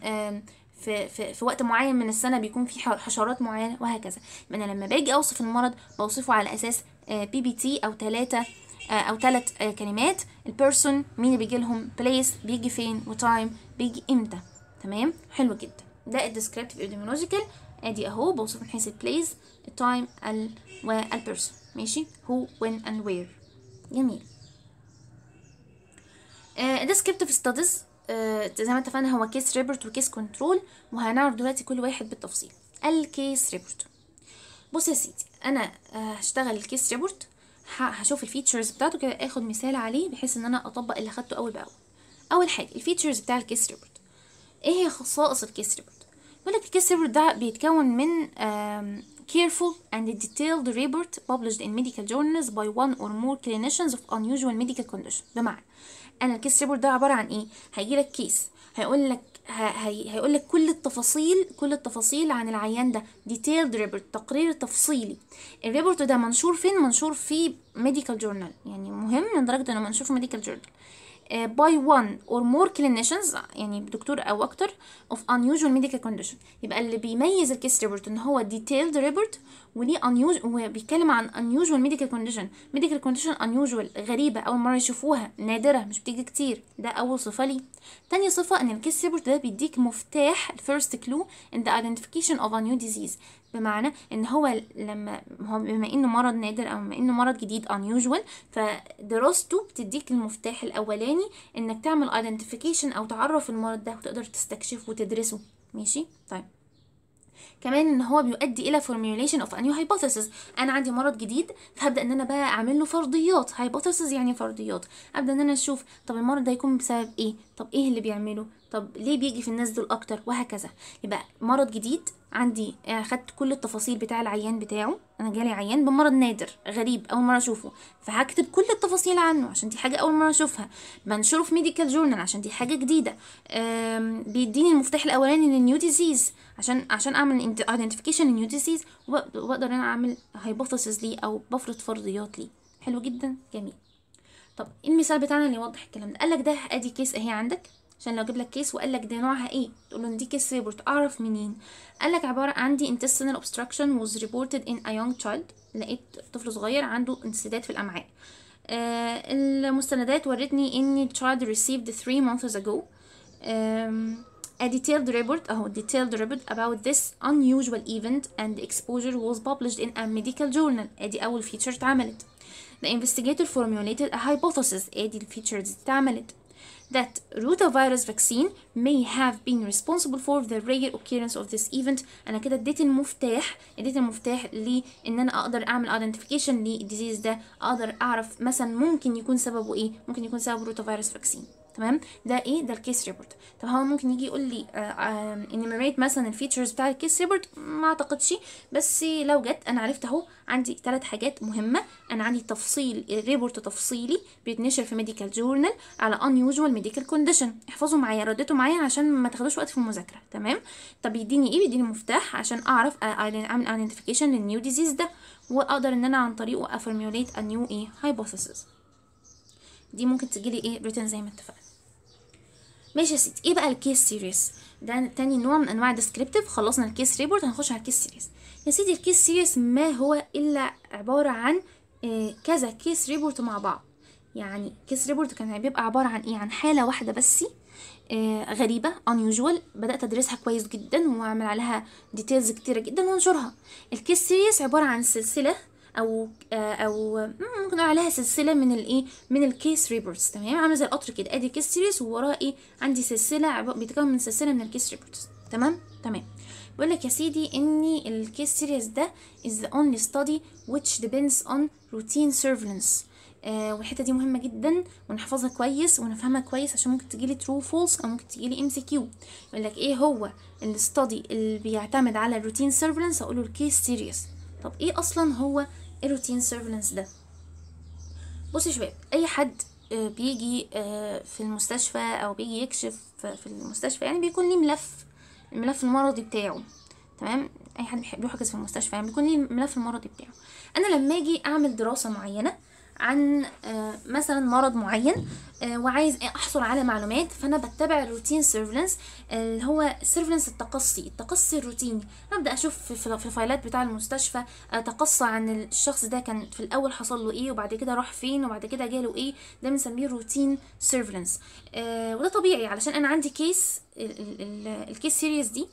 في, في, في وقت معين من السنة بيكون في حشرات معينة وهكذا. أنا لما باجي أوصف المرض بوصفه على أساس P P T أو ثلاثة أو ثلاث كلمات. ال person مين اللي بيجي لهم؟ place بيجي فين؟ و time بيجي إمتى؟ تمام؟ حلو جدا. ده ال descriptive epidemiological. آدي أهو بوصف من حيث ال place ال time ال وال person ماشي؟ who when and where. جميل. descriptive studies آه، زي ما اتفقنا هو case report و case control وهنعرف دلوقتي كل واحد بالتفصيل. ال case report بص يا سيدي أنا آه، هشتغل ال case report هشوف ال features بتاعته كده آخد مثال عليه بحيث إن أنا أطبق اللي خدته أول بأول. أول حاجة ال features بتاع ال case report إيه هي خصائص ال case report يقول لك ال case report ده بيتكون من careful and detailed report published in medical journals by one or more clinicians of unusual medical condition. بمعنى أنا ال case report ده عبارة عن إيه؟ هيجي لك case. هيقول لك هي هيقول لك كل التفاصيل كل التفاصيل عن العيان ده. Detailed report تقرير تفصيلي. ال report ده منشور فين؟ منشور في medical journal. يعني مهم لدرجة إنه منشور في journal. uh, by one or more clinicians يعني دكتور أو أكتر of unusual medical condition. يبقى اللي بيميز ال case report إن هو detailed report وليه unusual وبيتكلم عن unusual medical condition. medical condition unusual غريبة أول مرة يشوفوها نادرة مش بتيجي كتير. ده أول صفة ليه. تاني صفة إن ال case report ده بيديك مفتاح first clue in the identification of a new disease. بمعنى إن هو لما هو بما إنه مرض نادر أو بما إنه مرض جديد unusual فدراسته بتديك المفتاح الأولاني إنك تعمل identification أو تعرف المرض ده وتقدر تستكشفه وتدرسه. ماشي؟ طيب. كمان إن هو بيؤدي إلى formulation of a new hypothesis. أنا عندي مرض جديد فهبدأ إن أنا بقى أعمل له فرضيات hypothesis يعني فرضيات. أبدأ إن أنا أشوف طب المرض ده يكون بسبب إيه؟ طب إيه اللي بيعمله؟ طب ليه بيجي في الناس دول أكتر؟ وهكذا. يبقى مرض جديد عندي آه، خدت كل التفاصيل بتاع العيان بتاعه. أنا جالي عيان بمرض نادر غريب أول مرة أشوفه. فهكتب كل التفاصيل عنه عشان دي حاجة أول مرة أشوفها. بنشره في medical journal عشان دي حاجة جديدة. بيديني المفتاح الأولاني لل new disease عشان عشان أعمل identification لل new disease وأقدر أنا أعمل hypothesis ليه أو بفرض فرضيات ليه. حلو جدا جميل. طب إيه المثال بتاعنا اللي يوضح الكلام ده؟ قال لك ده أدي case أهي عندك. عشان لو جيب لك case وقال لك ده نوعها إيه تقول له دي case report اعرف منين قال لك عباره عندي intestinal obstruction was reported in a young child لقيت طفل صغير عنده انسداد في الامعاء آه المستندات ورتني ان child received 3 months ago um, a detailed report اهو detailed report about this unusual event and exposure was published in a medical journal ادي اول feature اتعملت The investigator formulated a hypothesis ادي ال feature دي اتعملت that rotavirus vaccine may have been responsible for the rare occurrence of this event. أنا كده اديت المفتاح اديت المفتاح لأن أنا أقدر أعمل identification لل disease ده أقدر أعرف مثلا ممكن يكون سببه إيه؟ ممكن يكون سببه rotavirus vaccine تمام؟ ده إيه؟ ده ال case report طب هو ممكن يجي يقول لي enumerate مثلا ال features بتاع ال case report ما أعتقدش. بس لو جت أنا عرفت أهو عندي ثلاث حاجات مهمة. أنا عندي تفصيل report تفصيلي بيتنشر في medical journal على unusual medical condition احفظوا معايا رددوا معايا عشان ما تاخدوش وقت في المذاكرة. تمام؟ طب يديني إيه؟ بيديني مفتاح عشان أعرف أ- أعمل identification لل new disease ده. وأقدر إن أنا عن طريقه ا formulate a new إيه hypothesis. دي ممكن تجيلي إيه؟ written زي ما اتفقنا. ماشي يا سيدي إيه بقى ال case series ده تاني نوع من أنواع ال descriptive خلصنا ال case report هنخش على ال case series يا سيدي ال case series ما هو إلا عبارة عن آه، كذا case report مع بعض. يعني case report كان بيبقى عبارة عن إيه؟ عن حالة واحدة بس آه، غريبة unusual. بدأت أدرسها كويس جدا وأعمل عليها details كتيرة جدا وأنشرها. ال case series عبارة عن سلسلة أو آه، مم، ممكن عليها سلسلة من الإيه من ال case reports تمام؟ عاملة زي القطر كده أدي case series ووراه إيه عندي سلسلة عب- بيتكون من سلسلة من ال case reports تمام؟ تمام. بيقول لك يا سيدي ان ال case series ده is the only study which depends on routine surveillance آه والحتة دي مهمة جدا ونحفظها كويس ونفهمها كويس عشان ممكن تجيلي true false أو ممكن تجيلي MCQ يقول لك إيه هو ال study اللي بيعتمد على ال routine surveillance أقول له ال case series طب إيه أصلا هو ال routine surveillance ده؟ بصي يا شباب اي حد آه، بيجي آه، في المستشفى أو بيجي يكشف في المستشفى يعني بيكون ليه ملف الملف المرضي بتاعه تمام؟ اي حد بيحب يحجز في المستشفى يعني بيكون ليه ملف المرضي بتاعه. أنا لما أجي اعمل دراسة معينة عن آه، مثلا مرض معين آه، وعايز أحصل على معلومات فأنا بتبع ال routine surveillance اللي هو surveillance التقصي التقصي الروتيني. أبدأ أشوف في الفايلات بتاع المستشفى أتقصى عن الشخص ده كان في الأول حصل له إيه وبعد كده راح فين وبعد كده جاله إيه. ده بنسميه routine surveillance وده طبيعي علشان أنا عندي case ال case series دي.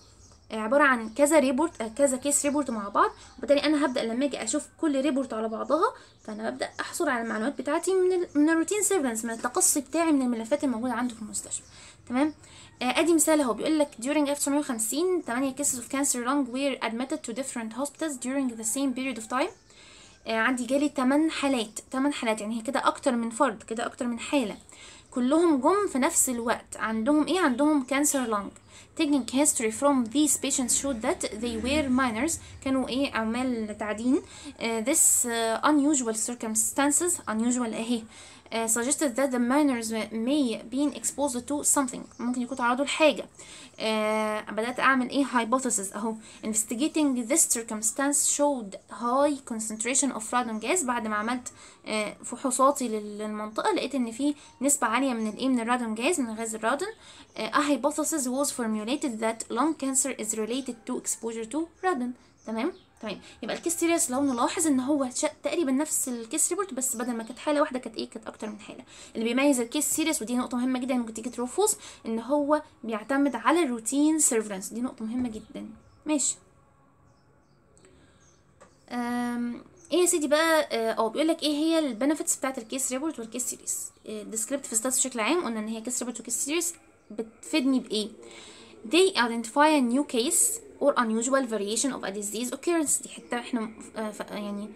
عبارة عن كذا report آه، كذا case report مع بعض وبالتالي أنا هبدأ لما أجي أشوف كل report على بعضها فأنا ببدأ أحصل على المعلومات بتاعتي من ال من ال routine surveillance من التقصي بتاعي من الملفات الموجودة عنده في المستشفى. تمام؟ آه، أدي مثال أهو بيقول لك during 1950 8 cases of cancer lung were admitted to different hospitals during the same period of time. آه، عندي جالي 8 حالات 8 حالات يعني هي كده أكتر من فرد كده أكتر من حالة. كلهم جم في نفس الوقت عندهم إيه؟ عندهم cancer lung. taking history from these patients showed that they were minors كانوا ايه عمال تعدين uh, this uh, unusual circumstances unusual اهي uh, suggested that the minors may been exposed to something ممكن يكونوا تعرضوا لحاجة uh, بدأت أعمل إيه hypothesis أهو investigating this circumstance showed high concentration of radon gas بعد ما عملت uh, فحوصاتي لل- للمنطقة لقيت إن في نسبة عالية من الايه من ال radon gas من غاز الرادون uh, a hypothesis was formulated that lung cancer is related to exposure to radon تمام تمام يبقى ال case series لو نلاحظ إن هو تقريبا نفس ال case report بس بدل ما كانت حالة واحدة كانت إيه؟ كانت أكتر من حالة. اللي بيميز ال case series ودي نقطة مهمة جدا ممكن تيجي true or false إن هو بيعتمد على ال routine surveillance. دي نقطة مهمة جدا. ماشي. إيه يا سيدي بقى؟ آه آه، بيقول لك إيه هي ال benefits بتاعت ال case report وال case series؟ descriptive studies بشكل عام قلنا إن هي case report و case series بتفيدني بإيه؟ They identify a new case or unusual variation of a disease occurrence دي حتة إحنا آه، يعني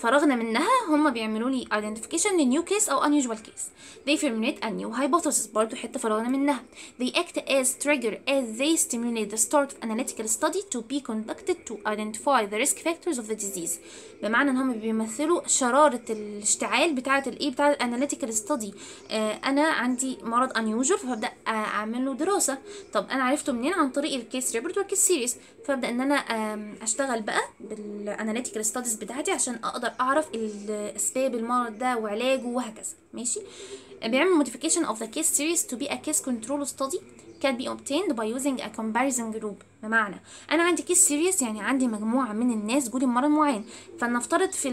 فرغنا منها هم بيعملوا لي identification ل new case أو unusual case. They formulate a new hypothesis. برضو حتة فرغنا منها. They act as trigger as they stimulate the start of analytical study to be conducted to identify the risk factors of the disease. بمعنى إن هم بيمثلوا شرارة الاشتعال بتاعة الايه بتاعة ال analytical study آه أنا عندي مرض unusual فببدأ اعمل له دراسة. طب أنا عرفته منين؟ عن طريق ال case report وال case series فابدا إن أنا أشتغل بقى بال analytical studies بتاعتي عشان أقدر أعرف ال- اسباب المرض ده وعلاجه وهكذا. ماشي؟ بيعمل modification of the case series to be a case control study can be obtained by using a comparison group. بمعنى أنا عندي case series يعني عندي مجموعة من الناس جولي مرض معين. فلنفترض في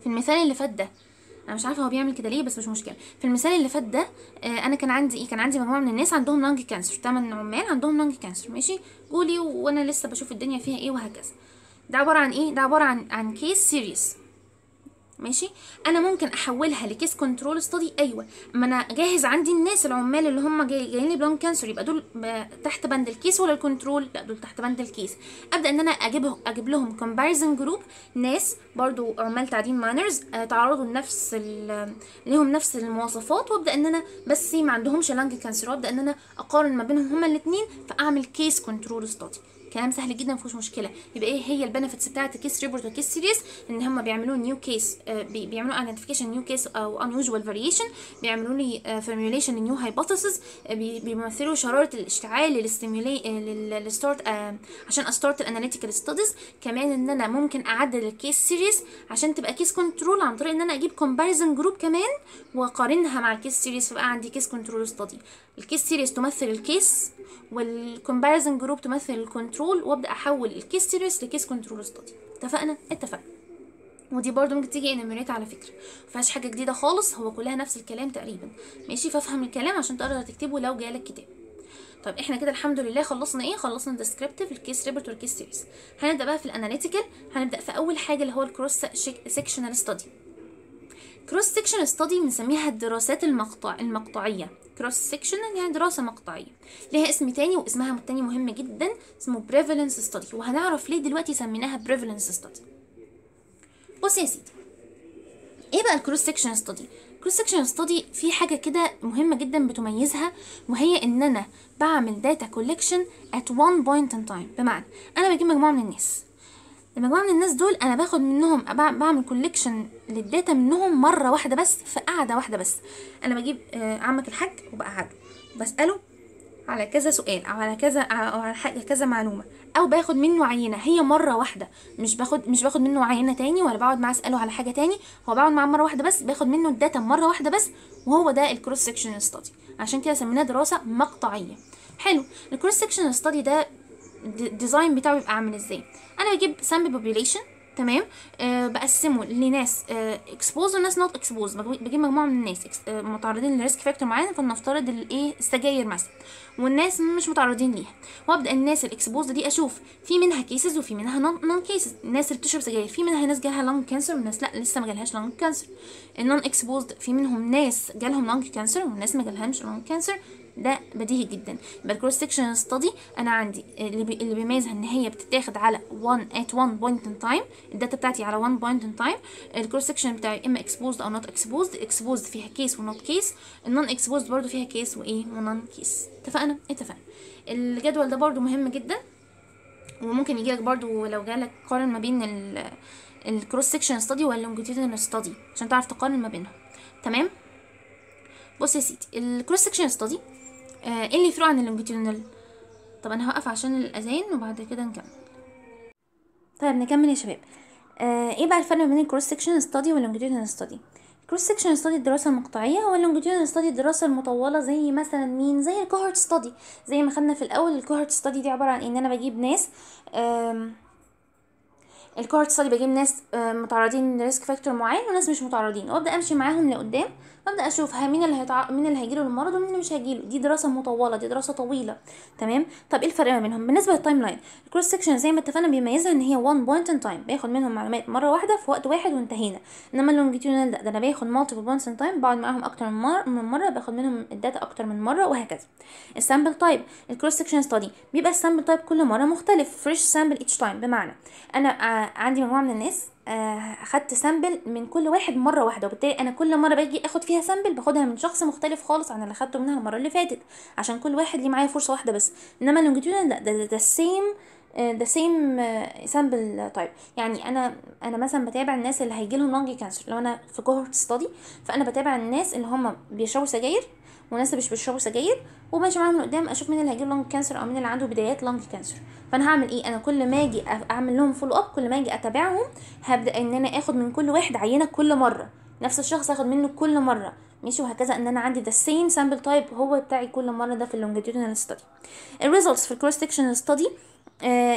في المثال اللي فات ده. أنا مش عارفة هو بيعمل كده ليه بس مش مشكلة. في المثال اللي فات ده آه، أنا كان عندي إيه؟ كان عندي مجموعة من الناس عندهم lung cancer 8 عمال عندهم lung cancer ماشي؟ قولي وأنا لسه بشوف الدنيا فيها إيه وهكذا. ده عبارة عن إيه؟ ده عبارة عن عن case series ماشي؟ أنا ممكن أحولها ل case control study أيوه. ما أنا جاهز عندي الناس العمال اللي هم جاي جايين لي ب lung cancer يبقى دول تحت بند ال case ولا ال control لا دول تحت بند ال case أبدأ إن أنا اجيبهم أجيب لهم comparison group ناس برضو عمال تعدين miners تعرضوا لنفس ليهم نفس المواصفات. وأبدأ إن أنا بس ما عندهمش lung cancer وأبدأ إن أنا أقارن ما بينهم هما الاثنين فأعمل case control study كلام سهل جدا مفيهوش مشكلة. يبقى إيه هي ال benefits بتاعه ال case report وال case series إن هم بيعملوا new case بيعملوا identification new case أو unusual variation بيعملوا لي formulation ل new hypothesis بيمثلوا شرارة الاشتعال لل start عشان أ start ال analytical studies كمان إن أنا ممكن أعدل ال case series عشان تبقى case control عن طريق إن أنا أجيب comparison group كمان وأقارنها مع ال case series فبقى عندي case control study الكيس سيريس تمثل الكيس والكومباريزن جروب تمثل الكنترول وأبدأ أحول ال case series ل case control study اتفقنا؟ اتفقنا. ودي برضو ممكن تيجي enumerate على فكرة. مفيهاش حاجة جديدة خالص هو كلها نفس الكلام تقريبا. ماشي؟ فافهم الكلام عشان تقدر تكتبه لو جالك كتاب. طيب إحنا كده الحمد لله خلصنا إيه؟ خلصنا ال descriptive ال case report وال case series هنبدأ بقى في ال analytical هنبدأ في أول حاجة اللي هو ال cross sectional study cross section study بنسميها الدراسات المقطع المقطعية. cross section يعني دراسة مقطعية. ليها اسم تاني واسمها التاني مهم جدا اسمه prevalence study وهنعرف ليه دلوقتي سميناها prevalence study بص يا سيدي. إيه بقى ال cross section study ال cross section study في حاجة كده مهمة جدا بتميزها وهي إن أنا بعمل data collection at one point in time بمعنى أنا بجيب مجموعة من الناس. المجموعه من الناس دول أنا باخد منهم بع- بعمل collection لل data منهم مرة واحدة بس في قعده واحدة بس. أنا بجيب آه، عمك الحاج وبقعده بسأله على كذا سؤال أو على كذا أو على حاجة كذا معلومة. أو باخد منه عينة. هي مرة واحدة. مش باخد مش باخد منه عينة تاني ولا بقعد معاه أسأله على حاجة تاني. هو بقعد معاه مرة واحدة بس باخد منه ال data مرة واحدة بس وهو ده ال cross section study عشان كده سميناه دراسة مقطعية. حلو. ال cross section study ده ال design بتاعه بيبقى عامل إزاي. أنا بجيب sample population تمام؟ أه بقسمه لناس exposed وناس not exposed بجيب مجموعة من الناس آه، متعرضين ل risk factor معين فلنفترض الايه السجاير مثلا والناس مش متعرضين ليها. وأبدأ الناس ال exposed دي أشوف في منها cases وفي منها non cases الناس اللي بتشرب سجاير في منها ناس جالها lung cancer وناس لأ لسه ما جالهاش lung cancer ال non exposed في منهم ناس جالهم lung cancer وناس ما جالهمش lung cancer ده بديهي جدا. يبقى ال cross section study أنا عندي اللي, بي اللي بيميزها إن هي بتتاخد على 1 at 1 point in time. ال data بتاعتي على 1 point in time. ال cross section بتاعي إما exposed أو not exposed. Exposed فيها case و not case ال non exposed برضو فيها case وإيه و non case اتفقنا؟ اتفقنا. الجدول ده برضو مهم جدا. وممكن يجيلك برضو لو جالك قارن ما بين ال الcross section study وال longitudinal study عشان تعرف تقارن ما بينهم. تمام؟ بص يا سيدي ال cross section study اللي يفرق عن ال longitudinal طب أنا هوقف عشان الأذان وبعد كده نكمل. طيب نكمل يا شباب. آه إيه بقى الفرق بين ال cross section study وال longitudinal study ال cross section study الدراسة المقطعية وال longitudinal study الدراسة المطولة زي مثلا مين؟ زي ال cohort study زي ما خدنا في الأول ال cohort study دي عبارة عن إن أنا بجيب ناس ال cohort study بجيب ناس آه، متعرضين ل risk factor معين وناس مش متعرضين وأبدأ أمشي معاهم لقدام. وابدا أشوف مين اللي هيتع... مين اللي هيجيله المرض ومين اللي مش هيجيله. دي دراسة مطولة دي دراسة طويلة. تمام؟ طب إيه الفرق ما بينهم؟ بالنسبة لل time line ال cross section زي ما اتفقنا بيميزها إن هي 1 point in time باخد منهم معلومات مرة واحدة في وقت واحد وانتهينا. إنما ال longitudinal ده, ده أنا باخد multiple points in time بقعد معاهم أكتر من مره من مرة باخد منهم الداتا أكتر من مرة وهكذا. ال sample type ال cross section study بيبقى ال sample type كل مرة مختلف fresh sample each time بمعنى أنا عندي مجموعة من الناس اخدت sample من كل واحد مرة واحدة وبالتالي أنا كل مرة باجي آخد فيها sample باخدها من شخص مختلف خالص عن اللي اخدته منها المرة اللي فاتت عشان كل واحد ليه معايا فرصة واحدة بس. إنما ال longitudinal لا ده ده same the same sample type يعني أنا أنا مثلا بتابع الناس اللي هيجي لهم lung cancer لو أنا في cohort study فأنا بتابع الناس اللي هم بيشربوا سجاير وناس مش بيشربوا سجاير وماشي معاهم لقدام أشوف مين اللي هيجيب lung cancer أو مين اللي عنده بدايات lung cancer فأنا هعمل إيه؟ أنا كل ما أجي أعمل لهم follow up كل ما أجي أتابعهم هبدأ إن أنا آخد من كل واحد عينة كل مرة. نفس الشخص اخد منه كل مرة. ماشي؟ وهكذا إن أنا عندي the same sample type هو بتاعي كل مرة ده في ال longitudinal study ال results في ال cross section study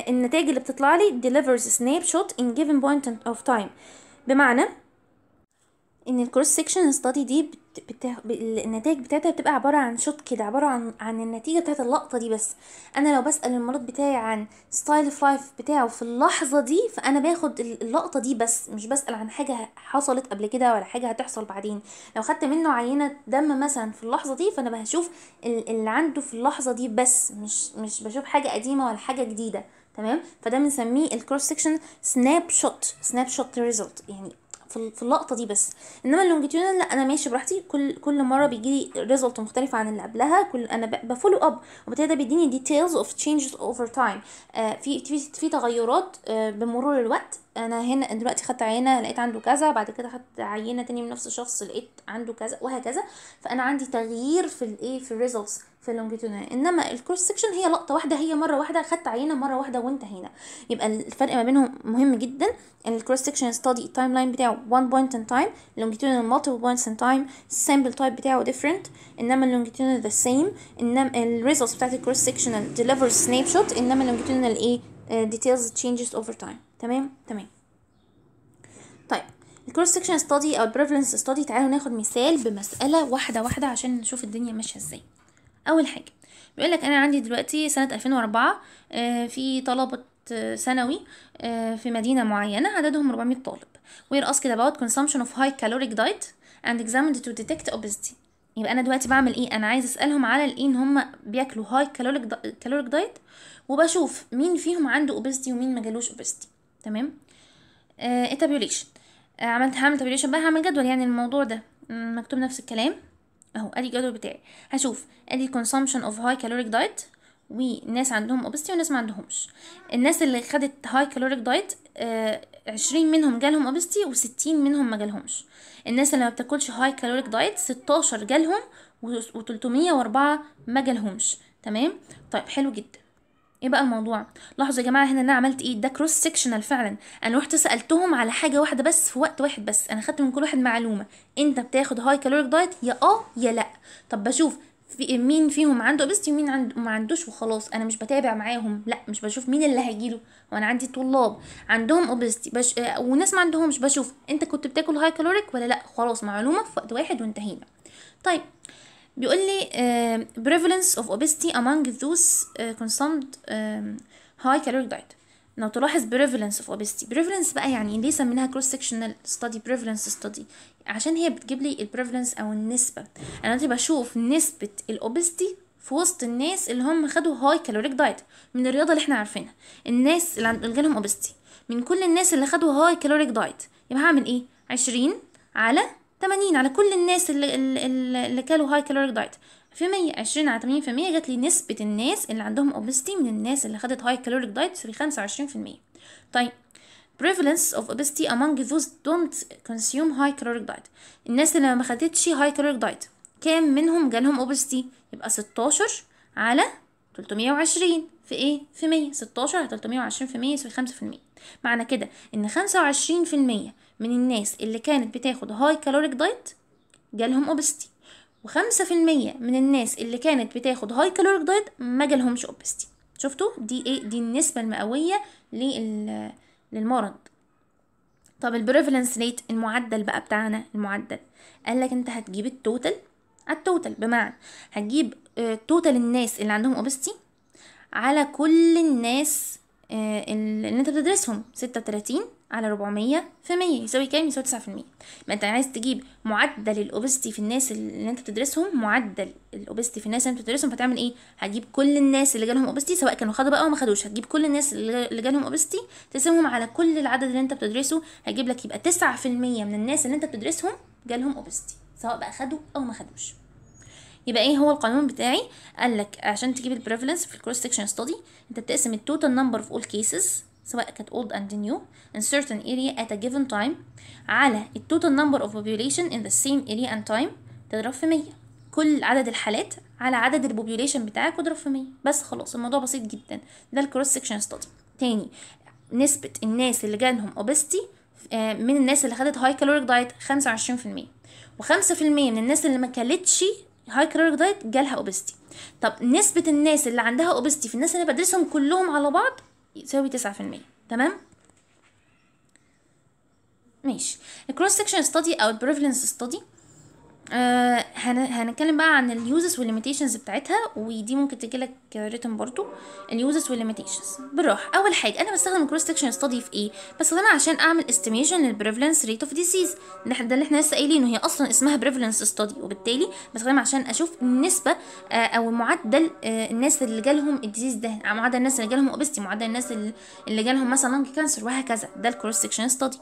النتائج اللي بتطلع لي delivers snapshot in given point of time. بمعنى إن ال cross section study دي بت... بت... النتائج بتاعتها بتبقى عبارة عن shot كده عبارة عن عن النتيجة بتاعت اللقطة دي بس. أنا لو بسأل المريض بتاعي عن style of life بتاعه في اللحظة دي فأنا باخد ال- اللقطة دي بس مش بسأل عن حاجة حصلت قبل كده ولا حاجة هتحصل بعدين. لو خدت منه عينة دم مثلا في اللحظة دي فأنا بشوف ال- اللي عنده في اللحظة دي بس مش مش بشوف حاجة قديمة ولا حاجة جديدة تمام؟ فده بنسميه ال cross section snapshot snapshot result يعني في ال- في اللقطة دي بس. إنما ال longitudinal لا أنا ماشي براحتي. كل كل مرة بيجي لي result مختلفة عن اللي قبلها. كل أنا ب follow up وبالتالي ده بيديني details of changes over time في في في تغيرات آه بمرور الوقت. أنا هنا دلوقتي خدت عينة لقيت عنده كذا. بعد كده خدت عينة تاني من نفس الشخص لقيت عنده كذا وهكذا. فأنا عندي تغيير في الايه في ال results في ال longitudinal إنما ال cross section هي لقطة واحدة هي مرة واحدة. خدت عينة مرة واحدة وانتهينا يبقى الفرق ما بينهم مهم جدا. ال cross section study ال time line بتاعه 1 point in time longitudinal multiple points in time ال sample type بتاعه different. إنما ال longitudinal the same. إنما ال results بتاعت ال cross sectional delivers snapshot. إنما ال longitudinal إيه؟ details changes over time. تمام؟ تمام. طيب. ال cross section study أو ال prevalence study تعالوا ناخد مثال بمسألة واحدة واحدة عشان نشوف الدنيا ماشية إزاي. أول حاجة بيقول لك أنا عندي دلوقتي سنة 2004 آه، في طلبة آه، ثانوي آه، في مدينة معينة عددهم 400 طالب. We're asked about consumption of high caloric diet and examined to detect obesity. يبقى أنا دلوقتي بعمل إيه؟ أنا عايز أسألهم على الإيه إن هم بياكلوا high caloric caloric diet وبشوف مين فيهم عنده obesity ومين ما جالوش obesity تمام؟ آه ال tabulation عملت هعمل tabulation بقى هعمل جدول يعني الموضوع ده. مكتوب نفس الكلام. أهو أدي الجدول بتاعي. هشوف. أدي consumption of high caloric diet. وناس عندهم obesity وناس ما عندهمش. الناس اللي خدت high caloric diet عشرين منهم جالهم obesity وستين منهم ما جالهمش. الناس اللي ما بتاكلش high caloric diet ستاشر جالهم وتلتمية وأربعة ما جالهمش. تمام؟ طيب حلو جدا. إيه بقى الموضوع؟ لاحظوا يا جماعة هنا أنا عملت إيه؟ ده cross sectional فعلا. أنا رحت سألتهم على حاجة واحدة بس في وقت واحد بس. أنا خدت من كل واحد معلومة. أنت بتاخد high caloric diet يا آه يا لأ. طب بشوف في مين فيهم عنده obesity ومين عنده ما عندوش وخلاص. أنا مش بتابع معاهم. لأ مش بشوف مين اللي هيجيله. وأنا عندي طلاب عندهم obesity بش... وناس ما عندهمش. بشوف أنت كنت بتاكل high caloric ولا لأ؟ خلاص معلومة في وقت واحد وانتهينا. طيب بيقول لي uh, prevalence of obesity among those uh, consumed um, high caloric diet. لو تلاحظ prevalence of obesity prevalence بقى يعني ليه سميناها cross sectional study prevalence study. عشان هي بتجيب لي ال prevalence أو النسبة. أنا دلوقتي بشوف نسبة ال obesity في وسط الناس اللي هم خدوا high caloric diet من الرياضة اللي إحنا عارفينها. الناس اللي جالهم obesity من كل الناس اللي خدوا high caloric diet يبقى هعمل إيه؟ عشرين على 80 على كل الناس اللي اللي, كانوا high caloric diet في 100 20 على 80 في المية جات لي نسبة الناس اللي عندهم obesity من الناس اللي خدت high caloric diet في 25 في المية. طيب prevalence of obesity among those don't consume high caloric diet. الناس اللي ما خدتش high caloric diet كام منهم جالهم obesity يبقى 16 على 320 في إيه؟ في 100 16 على 320 في 100 يساوي 5 في المية. معنى كده إن 25 في المية من الناس اللي كانت بتاخد high caloric diet جالهم obesity وخمسة في المية من الناس اللي كانت بتاخد high caloric diet ما جالهمش obesity شفتوا؟ دي إيه؟ دي النسبة المئوية لل- للمرض. طب ال prevalence rate المعدل بقى بتاعنا؟ المعدل. قال لك أنت هتجيب ال total ال total بمعنى هتجيب آه، total الناس اللي عندهم obesity على كل الناس آه، اللي انت بتدرسهم ستة وتلاتين على ربعمية في مية يساوي كام؟ يساوي تسعة في المية. يبقى انت عايز تجيب معدل ال obesity في الناس اللي انت بتدرسهم معدل ال obesity في الناس اللي انت بتدرسهم فتعمل إيه؟ هتجيب كل الناس اللي جالهم obesity سواء كانوا خدوا بقى أو ما خدوش. هتجيب كل الناس اللي جالهم obesity تقسمهم على كل العدد اللي انت بتدرسه. هيجيب لك يبقى تسعة في المية من الناس اللي انت بتدرسهم جالهم obesity سواء بقى خدوا أو ما خدوش. يبقى إيه هو القانون بتاعي؟ قال لك عشان تجيب ال prevalence في ال cross section study أنت بتقسم ال total number of all cases سواء كانت old and new in certain area at a given time على ال total number of population in the same area and time تضرب في 100 كل عدد الحالات على عدد ال population بتاعك واضرب في 100 بس خلاص الموضوع بسيط جدا. ده ال cross section study تاني نسبة الناس اللي جالهم obesity آه، من الناس اللي خدت high caloric diet 25% و5% من الناس اللي ما كلتش high caloric diet جالها obesity طب نسبة الناس اللي عندها obesity في الناس اللي بدرسهم كلهم على بعض يساوي تسعة في المية. تمام؟ ماشي. ال cross section study أو ال prevalence study آه هنتكلم بقى عن ال uses وال limitations بتاعتها ودي ممكن تجي لك written برضو. ال uses وال limitations بالراحة. أول حاجة أنا بستخدم ال cross section study في إيه؟ بستخدمها عشان أعمل estimation لل prevalence rate of disease ده اللي إحنا لسه قايلينه. هي أصلا اسمها prevalence study وبالتالي بستخدمها عشان أشوف النسبة آه أو معدل آه الناس اللي جالهم ال disease ده. معدل الناس اللي جالهم obesity معدل الناس اللي جالهم مثلا cancer وهكذا. ده ال cross section study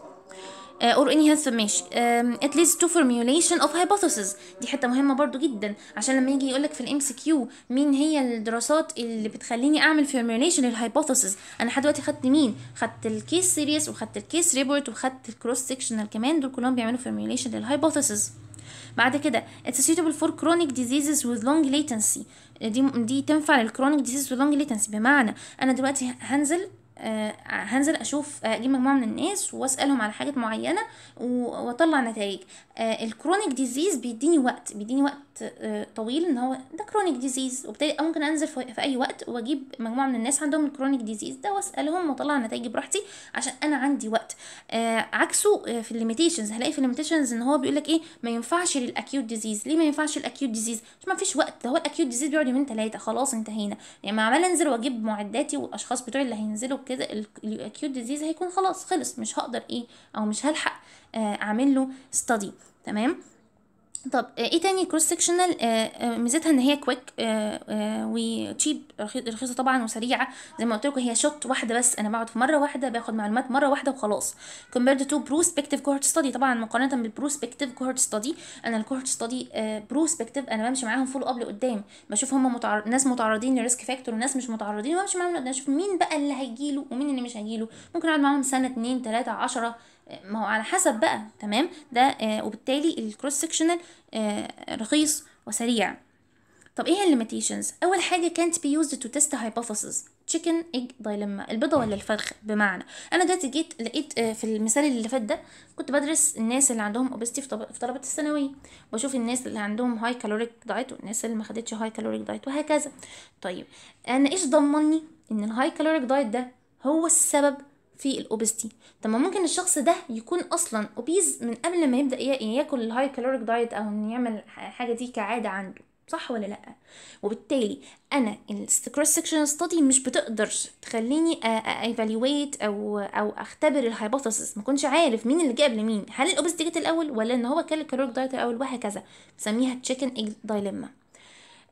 or any health um, it leads to formulation of hypothesis. دي حتة مهمة برضو جدا عشان لما يجي يقولك في ال MCQ مين هي الدراسات اللي بتخليني أعمل formulation لل hypothesis أنا لحد دلوقتي خدت مين؟ خدت ال case series وخدت ال case report وخدت ال cross sectional كمان دول كلهم بيعملوا formulation لل hypothesis بعد كده it's suitable for chronic diseases with long latency. دي دي تنفع لل chronic diseases with long latency. بمعنى أنا دلوقتي هنزل آه هنزل أشوف أجيب مجموعة من الناس وأسألهم على حاجات معينة وأطلع نتائج. آه ال chronic disease بيديني وقت بيديني وقت آه طويل إن هو ده chronic disease وبالتالي ممكن أنزل في, أي وقت وأجيب مجموعة من الناس عندهم ال chronic disease ده وأسألهم وأطلع نتائج براحتي عشان أنا عندي وقت. آه عكسه في ال limitations هلاقي في ال limitations إن هو بيقول لك إيه؟ ما ينفعش لل acute disease ليه ما ينفعش ال acute disease عشان ما فيش وقت. ده هو ال acute disease بيقعد يومين ثلاثة خلاص انتهينا. يعني ما عمال أنزل وأجيب معداتي والاشخاص بتوعي اللي هينزلوا كده ال acute disease هيكون خلاص خلص. مش هقدر إيه؟ أو مش هلحق أعمل له study تمام؟ طب إيه تاني cross sectional ميزتها ان هي quick و cheap رخيصة طبعا وسريعة. زي ما قلت لكم هي shot واحدة بس. أنا بقعد في مرة واحدة باخد معلومات مرة واحدة وخلاص. compared to prospective cohort study طبعا مقارنة بال prospective cohort study أنا ال cohort study prospective أنا بمشي معاهم follow up لقدام بشوف هم متعر... ناس متعرضين ل risk factor وناس مش متعرضين وبمشي معاهم لقدام. أشوف مين بقى اللي هيجيله ومين اللي مش هيجيله. ممكن أقعد معاهم سنة اتنين تلاتة عشرة. ما هو على حسب بقى تمام؟ ده آه وبالتالي ال cross sectional آه رخيص وسريع. طب إيه ال limitations أول حاجة be used to test a hypothesis chicken egg dilemma البيضة ولا الفرخ؟ بمعنى أنا دلوقتي جيت لقيت آه في المثال اللي فات ده كنت بدرس الناس اللي عندهم obesity في, طلبة الثانوية وأشوف الناس اللي عندهم high caloric diet والناس اللي ما خدتش high caloric diet وهكذا. طيب أنا إيش ضمني إن ال high caloric diet ده هو السبب في ال obesity طب ما ممكن الشخص ده يكون أصلا obese من قبل ما يبدأ ياكل ال high caloric diet أو إنه يعمل حاجة دي كعادة عنده. صح ولا لأ؟ وبالتالي أنا ال cross section study مش بتقدر تخليني evaluate أو أو أختبر ال hypothesis ما كنتش عارف مين اللي جه قبل مين هل ال obesity جت الأول ولا إن هو كان ال caloric diet الأول وهكذا؟ بسميها chicken egg dilemma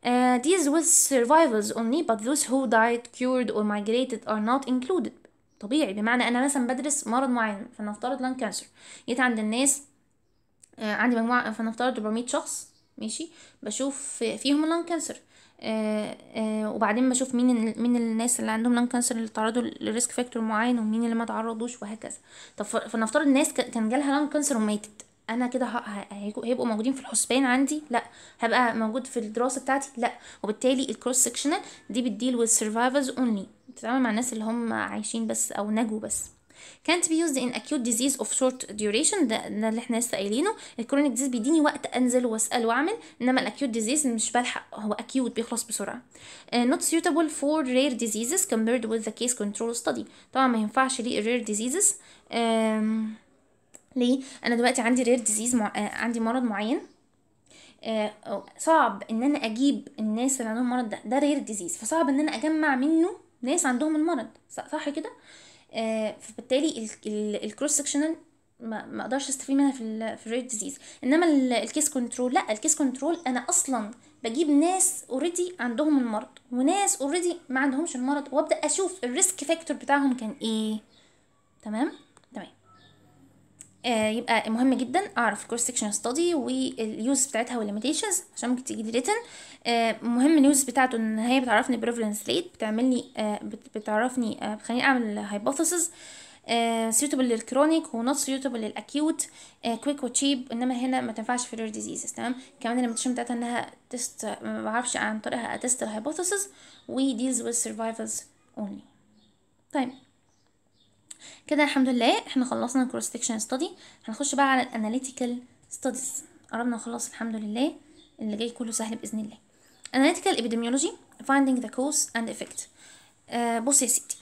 Uh, deals with survivors only but those who died cured or migrated are not included. طبيعي بمعنى أنا مثلا بدرس مرض معين فنفترض lung cancer جيت عند الناس آه عندي مجموعة فنفترض 400 شخص ماشي؟ بشوف فيهم lung cancer آه آه وبعدين بشوف مين مين الناس اللي عندهم lung cancer اللي تعرضوا ل risk factor معين ومين اللي ما تعرضوش وهكذا. طب فنفترض الناس كان جالها lung cancer وماتت. أنا كده هيبقوا موجودين في الحسبان عندي؟ لأ. هبقى موجود في الدراسة بتاعتي؟ لأ. وبالتالي ال cross sectional دي بت deal with survivors بتتعامل مع الناس اللي هم عايشين بس أو نجوا بس. Can't be used in acute disease of short duration. ده, ده اللي إحنا لسه قايلينه. ال chronic disease بيديني وقت أنزل وأسأل وأعمل إنما ال acute disease مش بلحق. هو acute بيخلص بسرعة. Uh, not suitable for rare diseases compared with the case control study. طبعا ما ينفعش لل rare diseases. Um, ليه؟ أنا دلوقتي عندي rare disease مع... آه عندي مرض معين. آه صعب إن أنا أجيب الناس اللي عندهم المرض ده. ده rare disease فصعب إن أنا أجمع منه ناس عندهم المرض صح كده؟ آه فبالتالي ال cross sectional ما أقدرش استفيد منها في في ال rare disease انما ال case control لا ال case control أنا أصلا بجيب ناس already عندهم المرض وناس already ما عندهمش المرض وابدأ أشوف ال risk factor بتاعهم كان إيه. تمام؟ يبقى مهم جدا أعرف ال cross section study وال use بتاعتها وال limitations عشان ممكن تيجي written آه مهم ال use بتاعته إن هي بتعرفني prevalence rate بتعمل لي آه بت- بتعرفني آه بتخليني أعمل hypothesis سيوتابل للكرونيك ونوت سيوتابل للاكيوت كويك وتشيب إنما هنا ما تنفعش في ال rare diseases تمام؟ كمان ال limitation بتاعتها إنها تيست ما بعرفش عن طريقها ا test ال hypothesis و deals with survivals only طيب كده الحمد لله إحنا خلصنا ال cross section study هنخش بقى على ال analytical studies قربنا نخلص الحمد لله اللي جاي كله سهل باذن الله analytical epidemiology finding the cause and effect آه بص يا سيدي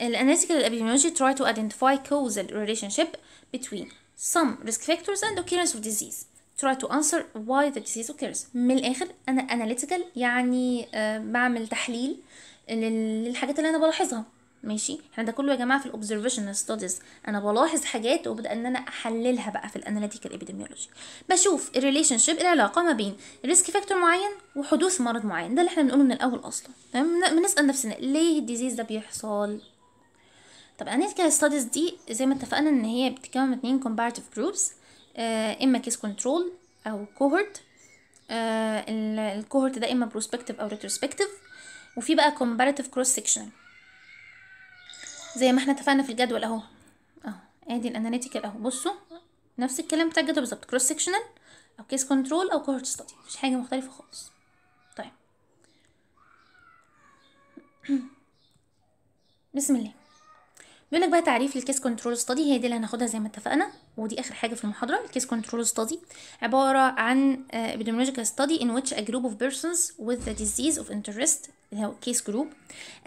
ال analytical epidemiology try to identify causal relationship between some risk factors and occurrence of disease try to answer why the disease occurs من الآخر أنا analytical يعني آه بعمل تحليل لل- للحاجات اللي أنا بلاحظها ماشي؟ إحنا ده كله يا جماعة في ال observational studies أنا بلاحظ حاجات وببدا إن أنا أحللها بقى في ال analytical epidemiology بشوف ال relationship العلاقة ما بين risk factor معين وحدوث مرض معين. ده اللي إحنا بنقوله من الأول أصلا. تمام؟ بن- بنسأل نفسنا ليه ال disease ده بيحصل؟ طب analytical studies دي زي ما اتفقنا إن هي بتتكون من اتنين groups آه إما case control أو cohort. آه ال cohort ده إما prospective أو retrospective. وفي بقى comparative cross sectional زي ما إحنا اتفقنا في الجدول اهو. اهو ادي ال analytical اهو. بصوا نفس الكلام بتاع الجدول بالظبط. cross sectional أو case control أو cohort study مفيش حاجة مختلفة خالص. طيب. بسم الله. بيقول لك بقى تعريف ال case control study هي دي اللي هناخدها زي ما اتفقنا ودي اخر حاجة في المحاضره ال case control study عباره عن uh, epidemiological study in which a group of persons with the disease of interest اللي هو case group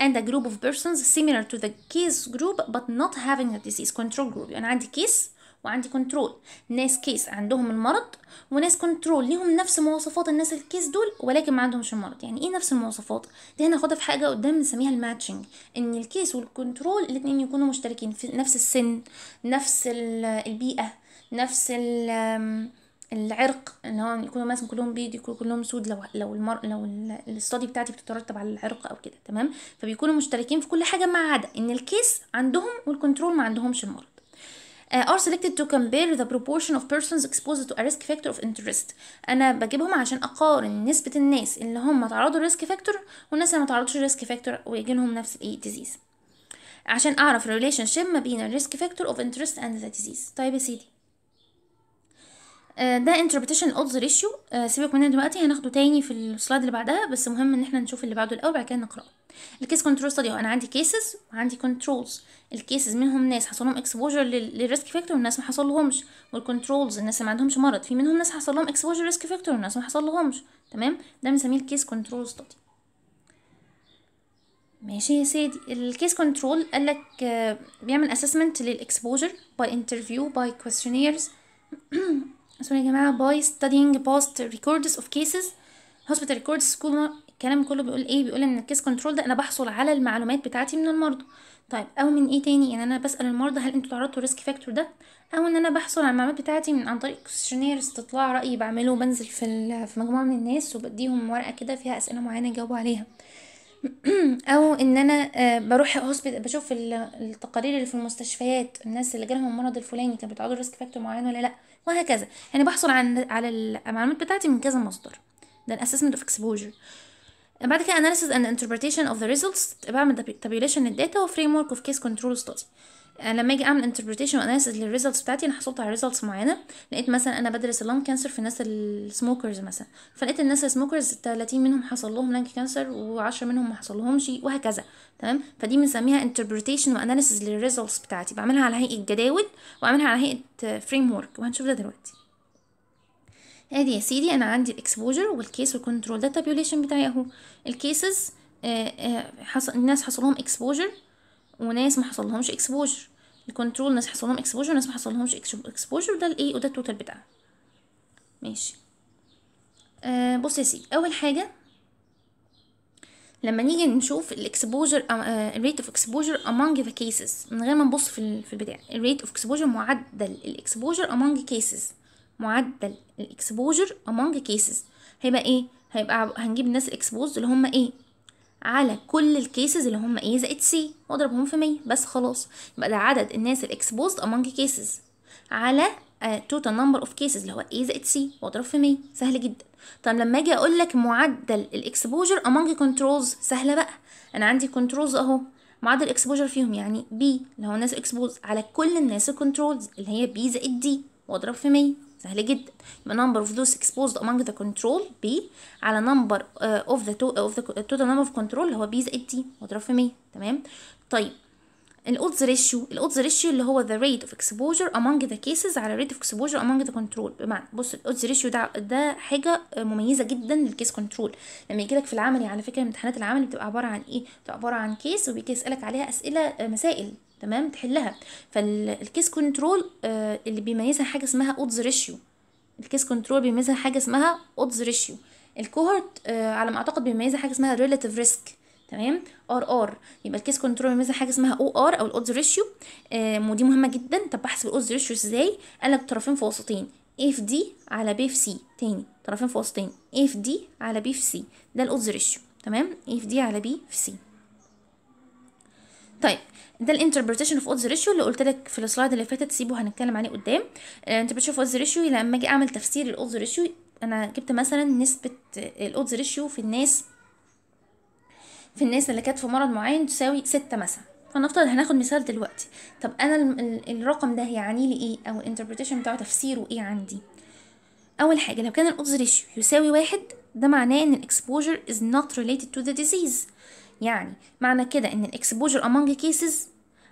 and a group of persons similar to the case group but not having the disease control group يعني عندي case وعندي control ناس case عندهم المرض وناس control ليهم نفس مواصفات الناس ال case دول ولكن ما عندهمش المرض. يعني إيه نفس المواصفات؟ دي هناخدها في حاجة قدام بنسميها ال matching. إن ال case وال control الاثنين يكونوا مشتركين في نفس السن نفس ال- البيئة نفس ال- العرق. إن هو يكونوا مثلا كلهم بيض يكونوا كلهم سود. لو لو المر لو ال study بتاعتي بتترتب على العرق أو كده تمام؟ فبيكونوا مشتركين في كل حاجة ما عدا إن ال case عندهم وال control ما عندهمش المرض. Are selected to compare the proportion of persons exposed to a risk factor of interest. أنا بجيبهم عشان أقارن نسبة الناس اللي هم تعرضوا ل risk factor والناس اللي ما تعرضوش ل risk factor ويجي نفس الايه disease عشان أعرف relationship ما بين ال risk factor of interest and the disease طيب يا سيدي. ده interpretation the ratio. آه، سيبك منه دلوقتي هناخده تاني في ال slide اللي بعدها بس مهم إن إحنا نشوف اللي بعده الأول بعد كده نقرأه. ال case control study أنا عندي cases وعندي controls ال cases منهم ناس حصل لهم exposure لل risk factor والناس ما حصل لهمش وال controls الناس اللي ما عندهمش مرض. في منهم ناس حصل لهم exposure risk factor والناس ما حصل لهمش تمام؟ ده بنسميه ال case control study ماشي يا سيدي. ال case control قال لك آه، بيعمل assessment لل exposure by interview by questionnaires. sorry يا جماعة؟ by studying past records of cases. Hospital records كله الكلام كله بيقول إيه؟ بيقول إن ال case control ده أنا بحصل على المعلومات بتاعتي من المرضى. طيب أو من إيه تاني؟ يعني أنا بسأل المرضى هل أنتوا تعرضتوا risk factor ده؟ أو إن أنا بحصل على المعلومات بتاعتي من عن طريق questionnaire استطلاع رأي بعمله بنزل في في مجموعة من الناس وبديهم ورقة كده فيها أسئلة معينة يجاوبوا عليها. أو إن أنا آه، بروح hospital بشوف ال- التقارير اللي في المستشفيات الناس اللي جالهم المرض الفلاني كانوا بيتعرضوا risk factor معين ولا لأ؟ وهكذا. يعني بحصل عن على المعلومات بتاعتي من كذا مصدر. ده ال assessment of exposure بعد كده analysis and interpretation of the results بعمل tabulation لل data و framework of case control study. يعني لما أجي اعمل interpretation و analysis لل results بتاعتي أنا حصلت على results معينة. لقيت مثلا أنا بدرس ال lung cancer في الناس ال smokers مثلا. فلقيت الناس ال smokers 30 منهم حصل لهم lung cancer و10 منهم ما حصل لهمش وهكذا. تمام؟ فدي بنسميها interpretation و analysis لل results بتاعتي. بعملها على هيئة جداول واعملها على هيئة framework. وهنشوف ده دلوقتي. ادي يا سيدي أنا عندي ال exposure وال case وال control ده ال tabulation بتاعي أهو. ال cases حصل الناس حصل لهم exposure وناس ما حصل لهمش exposure ال control ناس حصل لهم exposure وناس ما حصل لهمش exposure ده الايه وده ال total بتاعه ماشي. آه بص يا سيدي. أول حاجة لما نيجي نشوف ال exposure ال rate of exposure among the cases. من غير ما نبص في في البتاع. ال rate of exposure معدل ال exposure among cases. معدل ال exposure among cases. هيبقى إيه؟ هيبقى هنجيب الناس ال exposed اللي هم A؟ على كل ال cases اللي هم A زائد C واضربهم في 100 بس خلاص. يبقى ده عدد الناس ال exposed among cases. على total number of cases اللي هو A زائد C واضرب في 100 سهل جدا. طب لما أجي أقول لك معدل ال exposure among controls سهلة بقى. أنا عندي controls أهو. معدل ال exposure فيهم يعني B اللي هو الناس exposed على كل الناس ال controls اللي هي B زائد D واضرب في 100 سهل جدا. يبقى number of those exposed among the control B على number uh, of the to- of the total number of control اللي هو B زائد D واضرب في 100 تمام؟ طيب. ال odds ratio ال odds ratio اللي هو the rate of exposure among the cases على rate of exposure among the control. بمعنى بص ال odds ratio ده ده حاجة مميزة جدا لل case control لما يجي لك في العملي على فكرة امتحانات العملي بتبقى عبارة عن إيه؟ بتبقى عبارة عن case وبيجي يسألك عليها أسئلة آه، مسائل. تمام؟ تحلها. فال case control اللي بيميزها حاجة اسمها odds ratio ال case control بيميزها حاجة اسمها odds ratio ال cohort آه على ما أعتقد بيميزها حاجة اسمها relative risk تمام؟ RR يبقى ال case control بيميزها حاجة اسمها OR أو ال odds ratio آه ودي مهمة جدا. طب بحسب ال odds ratio إزاي؟ قال لك طرفين في وسطين. A في D على B في C تاني. طرفين في وسطين. A في D على B في C ده ال odds ratio تمام؟ A في D على B في C طيب. ده ال interpretation of odds ratio اللي قلت لك في ال slide اللي فاتت سيبه هنتكلم عليه قدام. ال interpretation of odds ratio لما أجي أعمل تفسير ال odds ratio أنا جبت مثلا نسبة ال odds ratio في الناس في الناس اللي كانت في مرض معين تساوي ستة مثلا. فنفترض هناخد مثال دلوقتي. طب أنا ال- ال- الرقم ده يعني لي إيه؟ أو ال interpretation بتاعه تفسيره إيه عندي؟ أول حاجة لو كان ال odds ratio يساوي واحد ده معناه إن ال exposure is not related to the disease. يعني معنى كده إن ال exposure among cases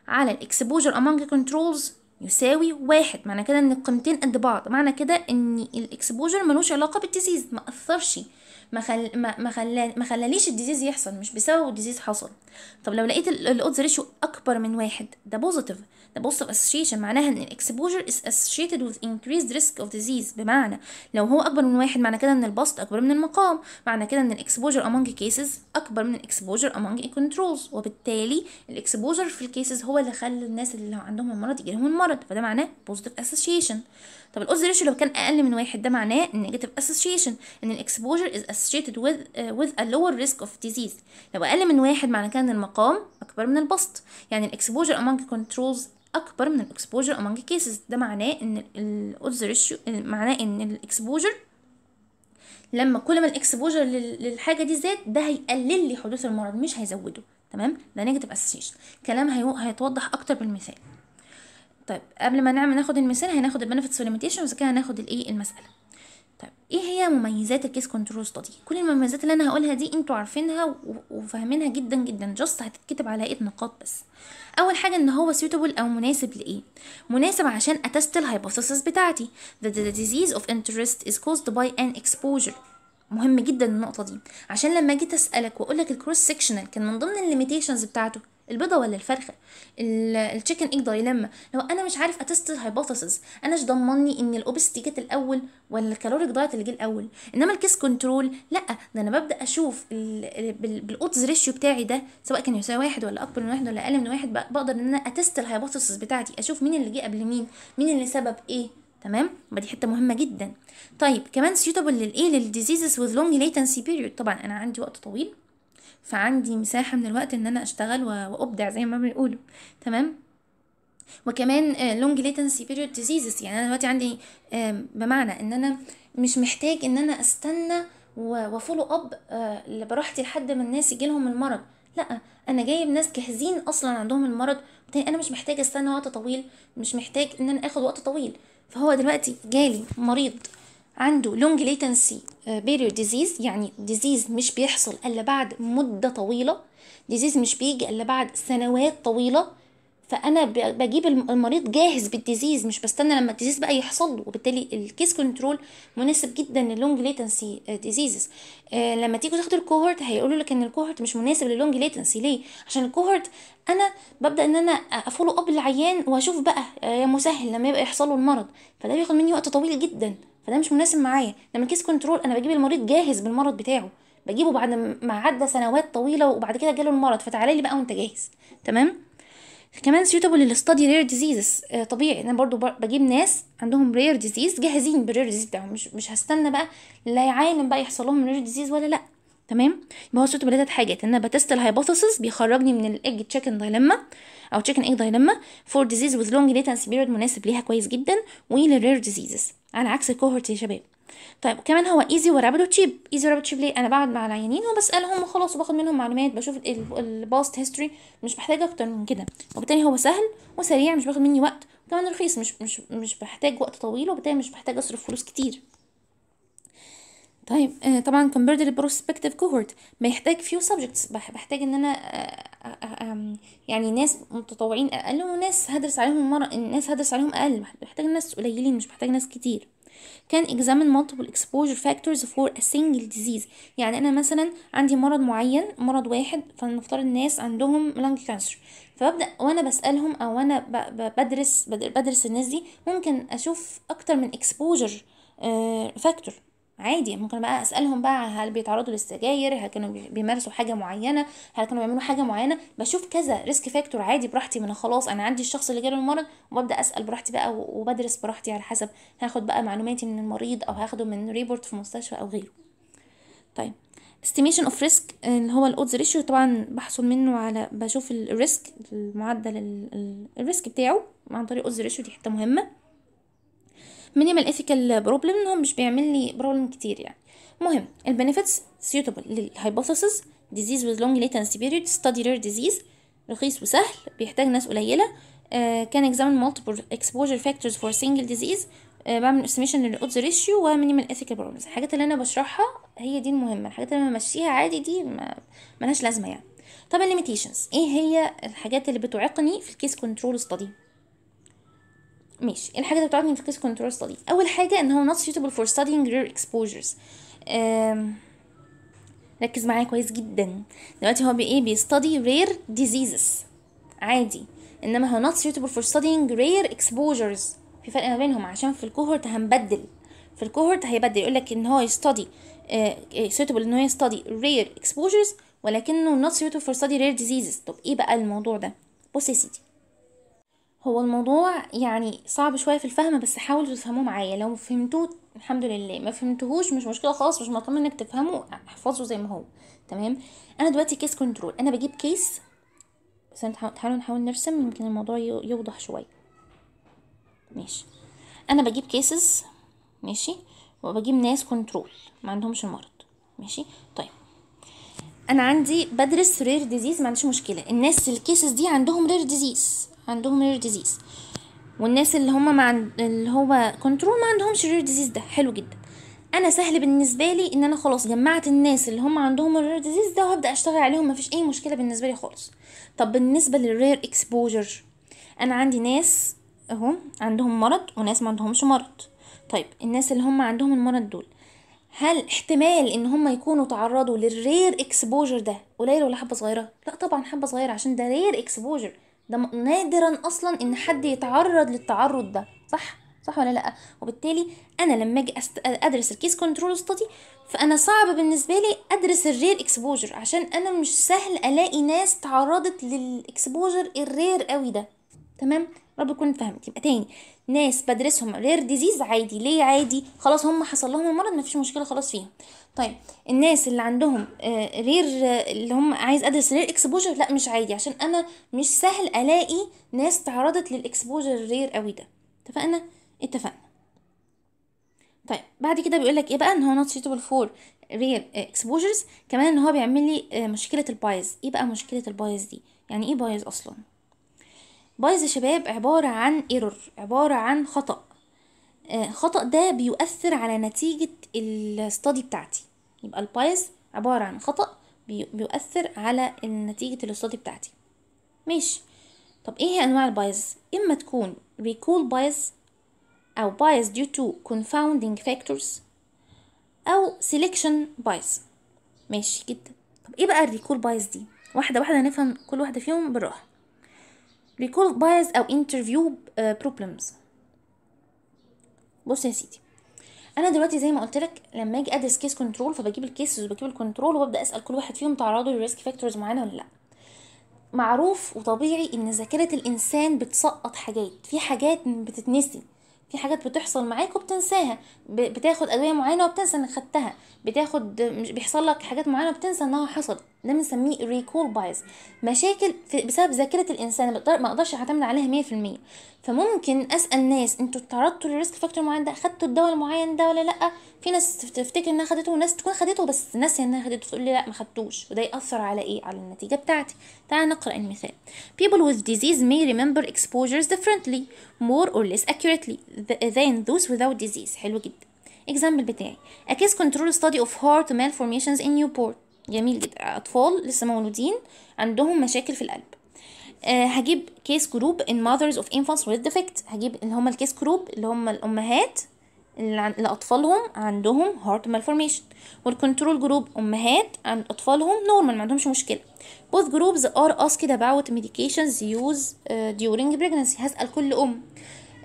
على ال exposure among controls يساوي واحد. معنى كده إن القيمتين قد بعض. معنى كده إن ال exposure ملوش علاقة بال disease ما أثرش. ما خل... ما ما, خلا... ما خلاليش ال disease يحصل. مش بسبب ال disease حصل. طب لو لقيت ال odds ratio أكبر من واحد ده positive ده positive association معناها إن ال exposure is associated with increased risk of disease. بمعنى لو هو أكبر من واحد معنى كده إن البسط أكبر من المقام معنى كده إن ال exposure among cases أكبر من ال exposure among controls. وبالتالي ال exposure في ال cases هو اللي خلى الناس اللي عندهم المرض يجي لهم المرض. فده معناه positive association. طب ال odds ratio لو كان أقل من واحد ده معناه negative association. إن ال exposure is associated with uh, with a lower risk of disease. لو أقل من واحد معنى كده إن المقام أكبر من البسط. يعني ال exposure among controls أكبر من ال exposure among cases ده معناه إن ال odds ratio معناه إن ال exposure لما كل ما ال exposure للحاجة دي زاد ده هيقلل لي حدوث المرض مش هيزوده. تمام؟ ده negative association كلام هيتوضح أكتر بالمثال. طيب قبل ما نعمل ناخد المثال هناخد ال benefits وال limitations كده هناخد الايه المسألة. طيب إيه هي مميزات ال case control study كل المميزات اللي أنا هقولها دي أنتوا عارفينها وفاهمينها جدا جدا. just هتتكتب على إيه؟ نقاط بس. أول حاجة إن هو suitable أو مناسب لإيه. مناسب عشان أ test ال hypothesis بتاعتي. That the disease of interest is caused by an exposure. مهم جدا النقطة دي. عشان لما جيت أسألك واقول لك ال cross sectional كان من ضمن ال limitations بتاعته البيضة ولا الفرخه ال chicken egg dilemma لو أنا مش عارف أ test ال hypothesis أنا مش ضمني إن ال obesity جت الأول ولا ال caloric diet اللي جه الأول إنما ال case control. لأ ده أنا ببدأ أشوف بال odds ratio بتاعي ده سواء كان يساوي واحد ولا أكبر من واحد ولا أقل من واحد بق- بقدر إن أنا أ test ال hypothesis بتاعتي أشوف مين اللي جه قبل مين مين اللي سبب إيه. تمام؟ يبقى دي حتة مهمة جدا. طيب كمان suitable للايه لل diseases with long latency period. طبعا أنا عندي وقت طويل. فعندي مساحة من الوقت إن أنا أشتغل وأبدع زي ما بيقولوا. تمام؟ وكمان long latency period diseases يعني أنا دلوقتي عندي بمعنى إن أنا مش محتاج إن أنا أستنى و follow up براحتي لحد ما الناس يجي لهم المرض. لأ أنا جايب ناس جاهزين أصلا عندهم المرض أنا مش محتاج أستنى وقت طويل مش محتاج إن أنا آخد وقت طويل. فهو دلوقتي جالي مريض. عنده long latency period disease يعني disease مش بيحصل إلا بعد مدة طويلة. disease مش بيجي إلا بعد سنوات طويلة. فأنا بجيب الم- المريض جاهز بال disease مش بستنى لما ال disease بقى يحصل له. وبالتالي ال case control مناسب جدا لل long latency diseases لما تيجوا تاخدوا ال cohort هيقولوا لك إن ال cohort مش مناسب لل long latency ليه؟ عشان ال cohort أنا ببدأ إن أنا أ follow up العيان وأشوف بقى آه، يا مسهل لما يبقى يحصل له المرض. فده بياخد مني وقت طويل جدا. فده مش مناسب معايا. لما ال case control أنا بجيب المريض جاهز بالمرض بتاعه. بجيبه بعد ما عدى سنوات طويلة وبعد كده جاله المرض فتعالى لي بقى وأنت جاهز. تمام؟ كمان suitable لل study rare diseases طبيعي. أنا برضو بر- بجيب ناس عندهم rare disease جاهزين بال rare disease بتاعهم. مش مش هستنى بقى العيانين بقى يحصل لهم rare disease ولا لأ. تمام؟ يبقى هو suitable لتلات حاجات إن أنا ب test ال hypothesis بيخرجني من ال egg chicken dilemma أو chicken egg dilemma for disease with long latency period مناسب ليها كويس جدا ولل rare diseases على عكس ال cohort يا شباب. طيب كمان هو easy و rapid و cheap easy و rapid cheap ليه؟ أنا بقعد مع العيانين وبسألهم وخلاص وباخد منهم معلومات بشوف ال past history مش محتاج أكتر من كده. وبالتالي هو سهل وسريع مش بياخد مني وقت وكمان رخيص مش مش مش بحتاج وقت طويل وبالتالي مش بحتاج أصرف فلوس كتير. طيب آه، طبعا compared لل prospective cohort few subjects. بح- بحتاج إن أنا آه، آه، يعني ناس متطوعين أقل وناس هدرس عليهم مرة ناس هدرس عليهم أقل. بحتاج ناس قليلين مش بحتاج ناس كتير. can examine multiple exposure factors for a single disease. يعني أنا مثلا عندي مرض معين مرض واحد فلنفترض الناس عندهم lung cancer. فببدأ وأنا بسألهم أو أنا بدرس بد- بدرس الناس دي ممكن أشوف أكتر من exposure factor عادي ممكن بقى أسألهم بقى هل بيتعرضوا للسجاير هل كانوا بي- بيمارسوا حاجة معينة هل كانوا بيعملوا حاجة معينة بشوف كذا risk factor عادي براحتي من خلاص أنا عندي الشخص اللي جاله المرض وببدأ أسأل براحتي بقى وبدرس براحتي على حسب هاخد بقى معلوماتي من المريض أو هاخده من report في مستشفى أو غيره. طيب estimation of risk اللي هو ال odds ratio طبعا بحصل منه على بشوف ال risk المعدل ال- ال- ال risk بتاعه عن طريق odds ratio دي حتة مهمة. minimal ethical problem ان هو مش بيعمل لي problem كتير يعني. مهم ال benefits suitable لل hypothesis disease with long latency period study rare disease رخيص وسهل بيحتاج ناس قليلة. آه كان multiple exposure factors for single disease آه بعمل estimation لل odds ratio و minimal ethical problems. الحاجات اللي أنا بشرحها هي دي المهمة الحاجات اللي أنا بمشيها عادي دي ما ملهاش لازمة يعني. طب ال limitations إيه هي الحاجات اللي بتعيقني في ال case control study ماشي. الحاجة اللي بتعرضني في ال case control study أول حاجة إن هو not suitable for studying rare exposures. ركز معايا كويس جدا. دلوقتي هو بايه بي study rare diseases. عادي. إنما هو not suitable for studying rare exposures. في فرق ما بينهم. عشان في ال cohort هنبدل. في ال cohort هيبدل. يقول لك إن هو يستدي suitable إن هو ي study rare exposures ولكنه not suitable for study rare diseases. طب إيه بقى الموضوع ده؟ بص يا سيدي. هو الموضوع يعني صعب شوية في الفهم بس حاولوا تفهموه معايا. لو فهمتوه الحمد لله. ما فهمتوهوش مش مشكلة خالص مش مطلوب إنك تفهمه احفظه زي ما هو. تمام؟ أنا دلوقتي case control أنا بجيب case بس تعالوا نحاول نرسم يمكن الموضوع يوضح شوية. ماشي. أنا بجيب cases ماشي؟ وبجيب ناس control ما عندهمش المرض ماشي؟ طيب. أنا عندي بدرس rare disease ما عنديش مشكلة. الناس ال cases دي عندهم rare disease عندهم rare disease والناس اللي هم مع اللي هو control ما عندهمش rare disease ده. حلو جدا. أنا سهل بالنسبة لي إن أنا خلاص جمعت الناس اللي هم عندهم ال rare disease ده وهبدأ أشتغل عليهم. مفيش أي مشكلة بالنسبة لي خالص. طب بالنسبة لل rare exposure أنا عندي ناس أهو عندهم مرض وناس ما عندهمش مرض. طيب الناس اللي هم عندهم المرض دول هل احتمال إن هم يكونوا تعرضوا لل rare exposure ده قليل ولا حبة صغيرة؟ لا طبعا حبة صغيرة عشان ده rare exposure ده نادرا أصلا إن حد يتعرض للتعرض ده صح؟ صح ولا لأ؟ وبالتالي أنا لما أجي أست... أدرس ال case control study فأنا صعب بالنسبة لي أدرس ال rare exposure عشان أنا مش سهل ألاقي ناس تعرضت لل exposure ال rare قوي ده. تمام؟ رب يكون فهمت يبقى تاني ناس بدرسهم rare disease عادي. ليه عادي؟ خلاص هم حصل لهم المرض مفيش مشكلة خلاص فيهم. طيب الناس اللي عندهم آه rare اللي هم عايز أدرس rare exposure لا مش عادي عشان أنا مش سهل ألاقي ناس تعرضت لل exposure rare قوي ده. اتفقنا؟ اتفقنا. طيب بعد كده بيقول لك إيه بقى؟ إن هو not suitable for rare exposures. كمان إن هو بيعمل لي آه مشكلة ال bias إيه بقى مشكلة ال bias دي؟ يعني إيه bias أصلا؟ bias يا شباب عبارة عن error عبارة عن آه خطأ ده بيؤثر على نتيجة ال study بتاعتي. يبقى ال bias عبارة عن خطأ بي بيؤثر على نتيجة ال study بتاعتي. ماشي. طب إيه هي أنواع ال bias إما تكون recall bias أو bias due to confounding factors أو selection bias. ماشي جدا. طب إيه بقى ال recall bias دي؟ واحدة واحدة هنفهم كل واحدة فيهم بالراحة. recall bias أو interview problems. بص يا سيدي أنا دلوقتي زي ما قلت لك لما أجي أدرس case control فبجيب ال cases وبجيب ال control وببدا أسأل كل واحد فيهم تعرضوا ل risk factors معينة ولا لأ. معروف وطبيعي إن ذاكرة الإنسان بتسقط حاجات في حاجات بتتنسي في حاجات بتحصل معاك وبتنساها بتاخد أدوية معينة وبتنسى إنك خدتها بتاخد بيحصل لك حاجات معينة وبتنسى إنها حصلت. ده بنسميه recall bias مشاكل في بسبب ذاكرة الإنسان ما أقدرش أعتمد عليها 100% فممكن أسأل ناس أنتوا تعرضتوا لل risk factor معين ده؟ خدتوا الدواء المعين ده ولا لأ؟ في ناس تف- تفتكر إنها خدته وناس تكون خدته بس ناسيه إنها خدته تقول لي لأ ما خدتوش. وده يأثر على إيه؟ على النتيجة بتاعتي. تعال نقرأ المثال. People with disease may remember exposures differently more or less accurately th- than those without disease. حلو جدا. Example بتاعي. A case control study of heart malformations in newborn. جميل جدا. أطفال لسه مولودين عندهم مشاكل في القلب. آه هجيب case group in mothers of infants with defect. هجيب اللي هم ال case group اللي هم الأمهات اللي, اطفالهم عندهم heart malformation. وال control group أمهات عند أطفالهم normal ما عندهمش مشكلة. Both groups are asked about medications used uh, during pregnancy. هسأل كل أم.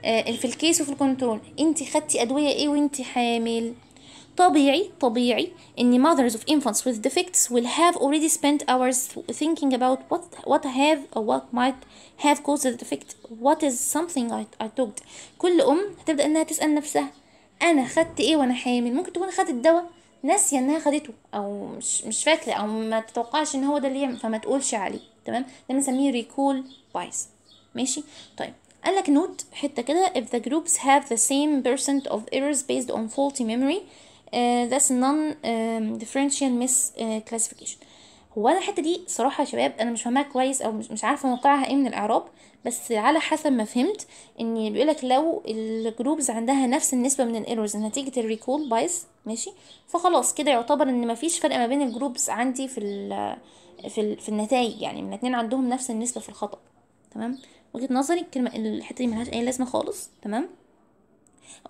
آه في ال case وفي ال control انت خدتي أدوية إيه وانت حامل؟ طبيعي طبيعي ان mothers of infants with defects will have already spent hours thinking about what what have or what might have caused the defect what is something I, I took كل ام هتبدا انها تسال نفسها أنا خدت إيه وأنا حامل ممكن تكون خدت دواء ناسيه انها خدته أو مش مش فاكره أو ما تتوقعش ان هو ده اللي فما تقولش عليه تمام ده بنسميه recall bias ماشي طيب قال لك note حتة كده if the groups have the same percent of errors based on faulty memory uh, that's non um, differential misclassification هو أنا الحتة دي صراحة يا شباب أنا مش فاهماها كويس أو مش, مش عارفة موقعها إيه من الإعراب بس على حسب ما فهمت إن بيقولك لو ال groups عندها نفس النسبة من ال errors نتيجه ال recall bias ماشي؟ فخلاص كده يعتبر إن مفيش فرق ما بين ال groups عندي في ال في, ال في النتائج يعني من الاتنين عندهم نفس النسبة في الخطأ تمام؟ وجهة نظري الكلمة الحتة دي ملهاش أي لازمة خالص تمام؟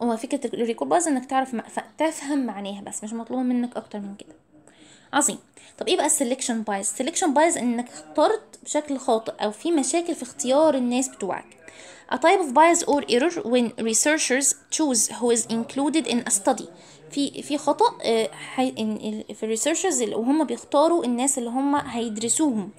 هو فكرة ال recall bias إنك تعرف تفهم معناها بس مش مطلوب منك أكتر من كده. عظيم. طب إيه بقى ال selection bias ال selection bias إنك اخترت بشكل خاطئ أو في مشاكل في اختيار الناس بتوعك. A type of bias or error when researchers choose who is included in a study. في في خطأ في ال researchers وهم بيختاروا الناس اللي هم هيدرسوهم.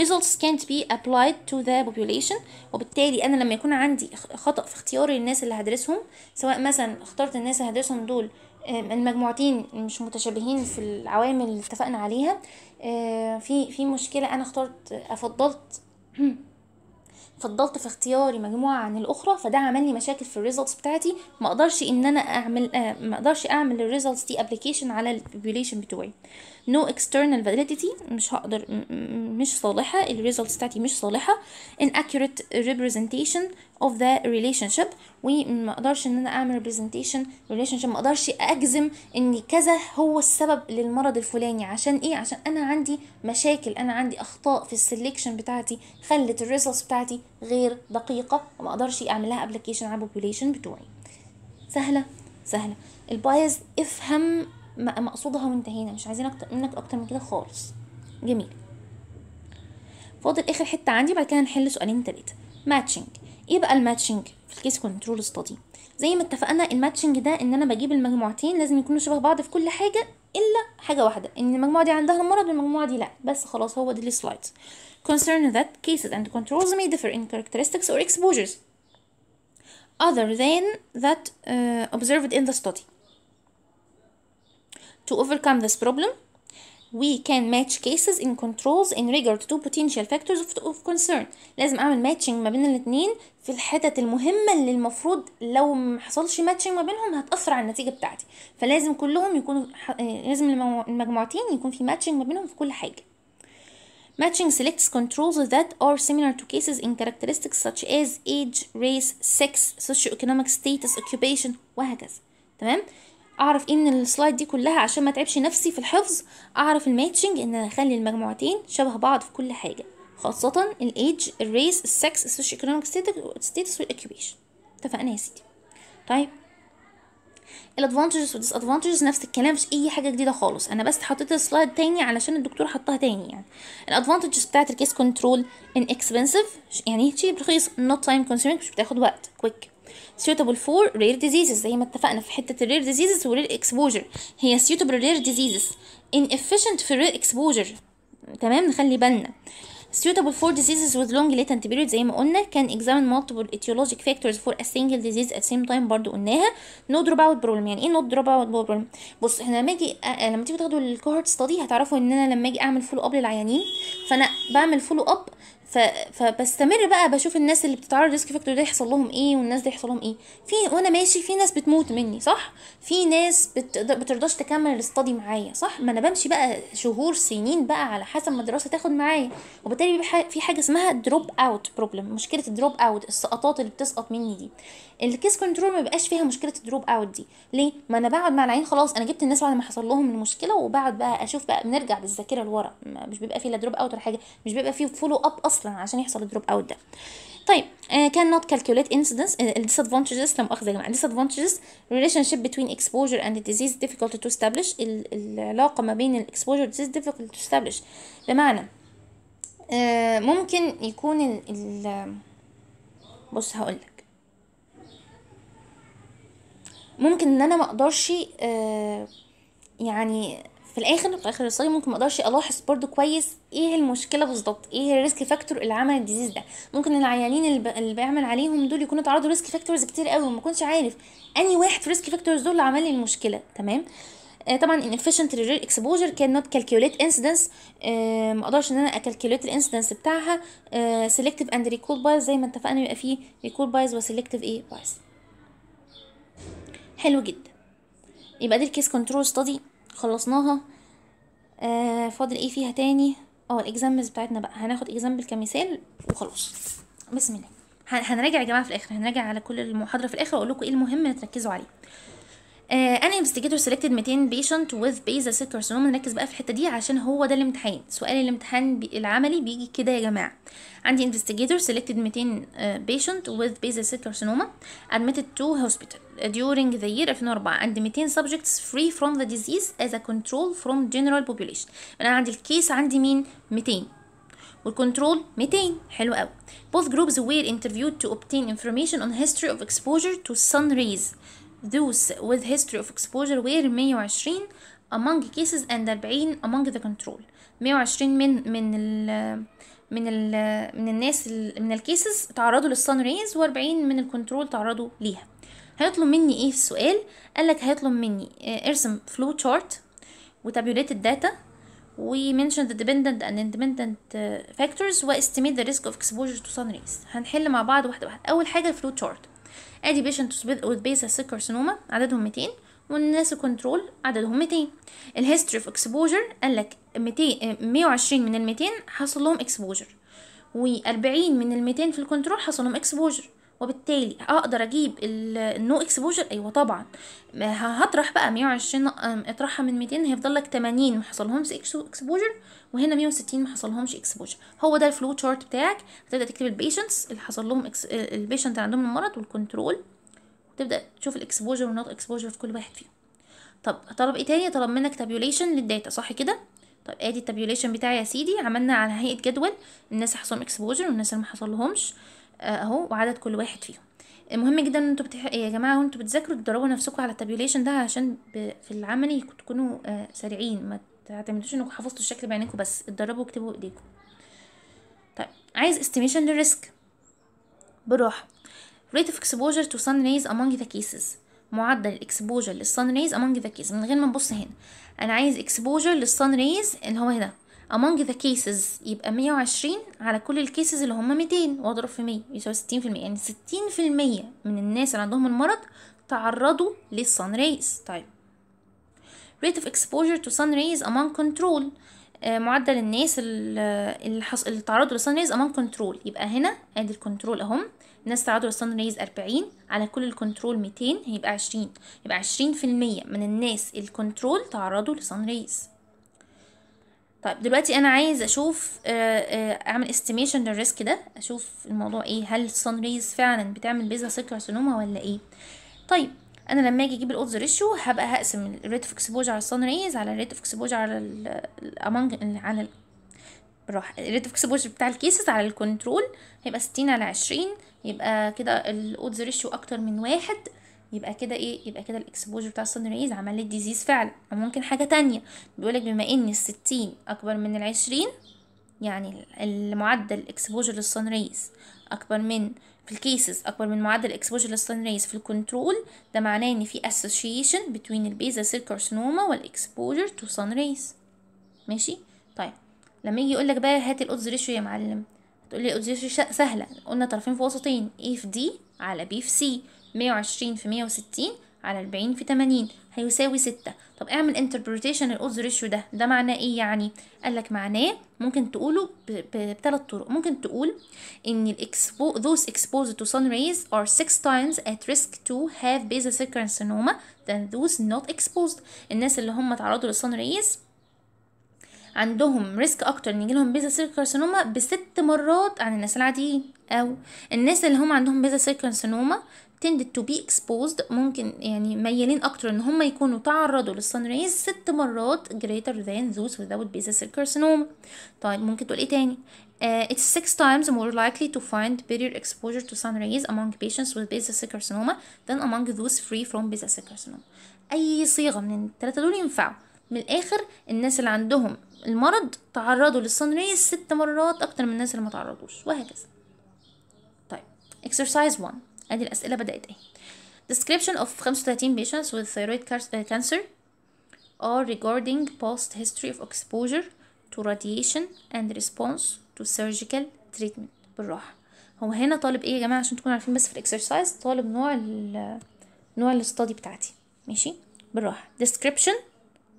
Results can't be applied to the population. وبالتالي أنا لما يكون عندي خطأ في اختياري الناس اللي هدرسهم سواء مثلا اخترت الناس اللي هدرسهم دول المجموعتين مش متشابهين في العوامل اللي اتفقنا عليها في في مشكلة أنا اخترت أفضلت فضلت في اختياري مجموعة عن الأخرى فده عمل لي مشاكل في ال results بتاعتي. ما أقدرش إن أنا أعمل ما أقدرش أعمل ال results دي application على ال population بتوعي. No external validity مش هقدر مش صالحة ال results بتاعتي مش صالحة. inaccurate representation of the relationship. وما أقدرش إن أنا أعمل representation relationship. ما أقدرش أجزم إن كذا هو السبب للمرض الفلاني. عشان إيه؟ عشان أنا عندي مشاكل أنا عندي أخطاء في ال selection بتاعتي خلت ال results بتاعتي غير دقيقة. وما أقدرش اعمل لها application على ال population بتوعي. سهلة سهلة. ال bias افهم مقصودها وانتهينا. مش عايزين أكتر منك أكتر من كده خالص. جميل. فاضل آخر حتة عندي بعد كده نحل سؤالين تلاتة. matching إيه بقى ال matching في ال case control study زي ما اتفقنا ال matching ده إن أنا بجيب المجموعتين لازم يكونوا شبه بعض في كل حاجة إلا حاجة واحدة. إن المجموعة دي عندها المرض والمجموعة دي لأ. بس خلاص هو دي ال slides concern that cases and controls may differ in characteristics or exposures other than that uh, observed in the study. To overcome this problem we can match cases and controls in regard to potential factors of, of concern لازم اعمل matching ما بين الاثنين في الحتت المهمه اللي المفروض لو ما حصلش matching ما بينهم هتاثر على النتيجه بتاعتي فلازم كلهم يكونوا لازم المجموعتين يكون في matching ما بينهم في كل حاجة Matching selects controls that are similar to cases in characteristics such as age, race, sex, socioeconomic status, occupation وهكذا تمام أعرف إيه من ال slide دي كلها عشان ما تعبش نفسي في الحفظ أعرف ال matching إن أنا أخلي المجموعتين شبه بعض في كل حاجة خاصة الايدج الريس السكس السوشيو ايكونوميك ستاتس والاوكيبيشن اتفقنا يا سيدي؟ طيب. ال advantages وال disadvantages نفس الكلام مش أي حاجة جديدة خالص. أنا بس حطيت ال slide تاني علشان الدكتور حطها تاني يعني. ال advantages بتاعت ال case control inexpensive يعني cheap رخيص not time consuming مش بتاخد وقت quick suitable for rare diseases زي ما اتفقنا في حتة ال rare diseases وال rare exposure هي suitable rare diseases inefficient في rare exposure تمام نخلي بالنا suitable for diseases with long latent period زي ما قلنا can examine multiple etiologic factors for a single disease at same time برضو قلناها no drop out problem يعني إيه no drop out problem بص إحنا لما أجي لما تيجي تاخدوا ال cohort study هتعرفوا ان أنا لما أجي اعمل follow up للعيانين فانا بعمل follow up ف... فبستمر بقى بشوف الناس اللي بتتعرض risk factor ده يحصل لهم إيه والناس دي يحصل لهم إيه. في وأنا ماشي في ناس بتموت مني صح؟ في ناس بت... بترضاش تكمل ال study معايا صح؟ ما أنا بمشي بقى شهور سنين بقى على حسب ما الدراسة تاخد معايا. وبالتالي في حاجة اسمها drop out problem مشكلة ال drop out السقطات اللي بتسقط مني دي. ال case control ما بيبقاش فيها مشكلة ال drop out دي. ليه؟ ما أنا بقعد مع العيان خلاص أنا جبت الناس بعد ما حصل لهم المشكلة وبقعد بقى أشوف بقى بنرجع بالذاكرة لورا. مش بيبقى فيه لا drop out ولا حاجة مش بيبقى فيه follow up أصلا عشان يحصل ال drop out ده. طيب cannot calculate incidence uh, disadvantages لا مؤاخذة يا جماعة. disadvantages relationship between exposure and disease difficult to establish. ال- العلاقة ما بين ال exposure disease difficult to establish. بمعنى uh, ممكن يكون ال بص هقولك. ممكن إن أنا ما أقدرش آه يعني في الآخر في آخر ال stuff ممكن ما أقدرش ألاحظ برضو كويس إيه المشكلة بالظبط إيه ال risk factor اللي عمل ال disease ده. ممكن العيانين اللي, ب... اللي بعمل عليهم دول يكونوا اتعرضوا risk factors كتير قوي وما كنتش عارف أني واحد في risk factors دول اللي عمل لي المشكلة تمام؟ آه طبعا inefficient exposure cannot calculate incidence آه ما أقدرش إن أنا ا calculate ال incidence بتاعها آه selective and recall bias زي ما اتفقنا يبقى فيه recall bias و selective إيه bias. حلو جدا. يبقى دي ال case control study خلصناها. آه فاضل إيه فيها تاني؟ آه ال examples بتاعتنا بقى. هناخد example كمثال وخلاص. بسم الله. هن- هنراجع يا جماعة في الآخر. هنراجع على كل المحاضرة في الآخر وأقول لكم إيه المهم تركزوا عليه. أنا investigator selected 200 patient with basal cell carcinoma نركز بقى في الحتة دي عشان هو ده الامتحان. سؤال الامتحان بي العملي بيجي كده يا جماعة. عندي investigator selected 200 patient with basal cell carcinoma admitted to hospital during the year 2004 عندي 200 subjects free from the disease as a control from general population. أنا عندي الكيس عندي مين؟ 200 والكنترول 200 حلو قوي both groups were interviewed to obtain information on history of exposure to sun rays. Those with history of exposure were 120 among cases and 40 among the control. 120 من من ال من ال من الناس ال من ال cases تعرضوا لل sun rays و40 من ال control تعرضوا ليها. هيطلب مني إيه في السؤال قالك هيطلب مني ارسم flow chart و tabulate ال data we mentioned the dependent and independent uh, factors. و estimate the risk of exposure to sun rays. هنحل مع بعض واحدة واحدة. أول حاجة ال flow chart ادي with with basal cell carcinoma عددهم 200 والناس ال control عددهم 200 ال history of exposure قال لك 200 120 من ال 200 حصل لهم exposure و40 من ال 200 في ال control حصل لهم exposure وبالتالي أقدر أجيب ال no exposure أيوه طبعا. هطرح بقى 120 أم، اطرحها من 200 هيفضل لك 80 ما حصلهمش exposure وهنا 160 ما حصلهمش exposure هو ده ال flow chart بتاعك. هتبدأ تكتب ال patients اللي حصل لهم ال patient اللي عندهم المرض وال control وتبدأ تشوف ال exposure وال not exposure في كل واحد فيهم. طب طلب إيه تاني؟ طلب منك tabulation لل data صح كده؟ طب آدي ال tabulation بتاعي يا سيدي. عملنا على هيئة جدول. الناس اللي حصلهم exposure والناس اللي ما حصلهمش. اهو وعدد كل واحد فيهم. مهم جدا إن أنتوا بتح... يا جماعة وانتوا بتذاكروا تدربوا نفسكم على ال tabulation ده عشان ب... في العملي تكونوا آه سريعين. ما تعتمدوش انكم حفظتوا الشكل بعينيكم بس اتدربوا واكتبوا بايديكم طيب عايز estimation لل risk بالراحة. Rate of exposure to sun rays among the cases. معدل ال exposure لل sun rays among the cases. من غير ما نبص هنا. أنا عايز exposure لل sun rays اللي هو هنا. Among the cases يبقى 120 على كل ال cases اللي هم 200 واضرب في 100 يساوي 60% يعني 60% من الناس اللي عندهم المرض تعرضوا لل sun rays طيب. Rate of exposure to sun rays among control. آه، معدل الناس ال- اللي, حص... اللي تعرضوا لل sun rays among control. يبقى هنا ادي ال control أهم. الناس تعرضوا لل sun rays 40 على كل ال control 200 هيبقى 20 يبقى 20% من الناس ال control تعرضوا لل sun rays طيب دلوقتي أنا عايز أشوف آه، آه، أعمل estimation لل risk ده أشوف الموضوع إيه هل ال sun rays فعلا بتعمل basal cell carcinoma ولا إيه؟ طيب أنا لما أجي أجيب ال odds ratio هبقى هقسم ال rate of exposure على ال sun rays على ال rate of exposure على ال among على ال بالراحة ال rate of exposure بتاع ال cases على ال control هيبقى 60 على 20 يبقى كده ال odds ratio أكتر من واحد. يبقى كده إيه؟ يبقى كده ال exposure بتاع ال sun rays عمل لي disease فعلا. أو ممكن حاجة تانية. بيقولك بما إن الستين أكبر من العشرين يعني المعدل exposure لل sun rays أكبر من في ال cases أكبر من معدل exposure لل sun rays في ال control ده معناه إن في association between ال basal cell carcinoma وال exposure to sun rays ماشي؟ طيب لما يجي يقول لك بقى هات ال odds ratio يا معلم. تقول لي ال odds ratio سهلة. قلنا طرفين في وسطين. A في D على B في C. 120 في 160 على 40 في 80 هيساوي 6 طب اعمل interpretation ال odds ratio ده ده معناه إيه يعني؟ قال لك معناه ممكن تقوله بثلاث طرق. ممكن تقول إن ال expo those exposed to sun rays are six times at risk to have basal cell carcinoma than those not exposed. الناس اللي هم تعرضوا لل sun rays عندهم risk أكتر إن يجيلهم basal cell carcinoma بست مرات عن الناس العاديين. أو الناس اللي هم عندهم basal cell carcinoma tended to be exposed ممكن يعني ميالين أكتر ان هم يكونوا تعرضوا لل sun rays ست مرات greater than those without basal carcinoma طيب ممكن تقول إيه تاني Uh, it's six times more likely to find history of exposure to sun rays among patients with basal carcinoma than among those free from basal carcinoma. أي صيغة من التلاتة دول ينفعوا. من الآخر الناس اللي عندهم المرض تعرضوا للصن ريز ست مرات أكتر من الناس اللي ما تعرضوش وهكذا. طيب exercise 1 ادي الاسئله بدات اهي. Description of 35 patients with thyroid cancer are regarding past history of exposure to radiation and response to surgical treatment بالراحة. هو هنا طالب إيه يا جماعة عشان تكونوا عارفين بس في ال exercise طالب نوع ال نوع ال study بتاعتي. ماشي؟ بالراحة. Description.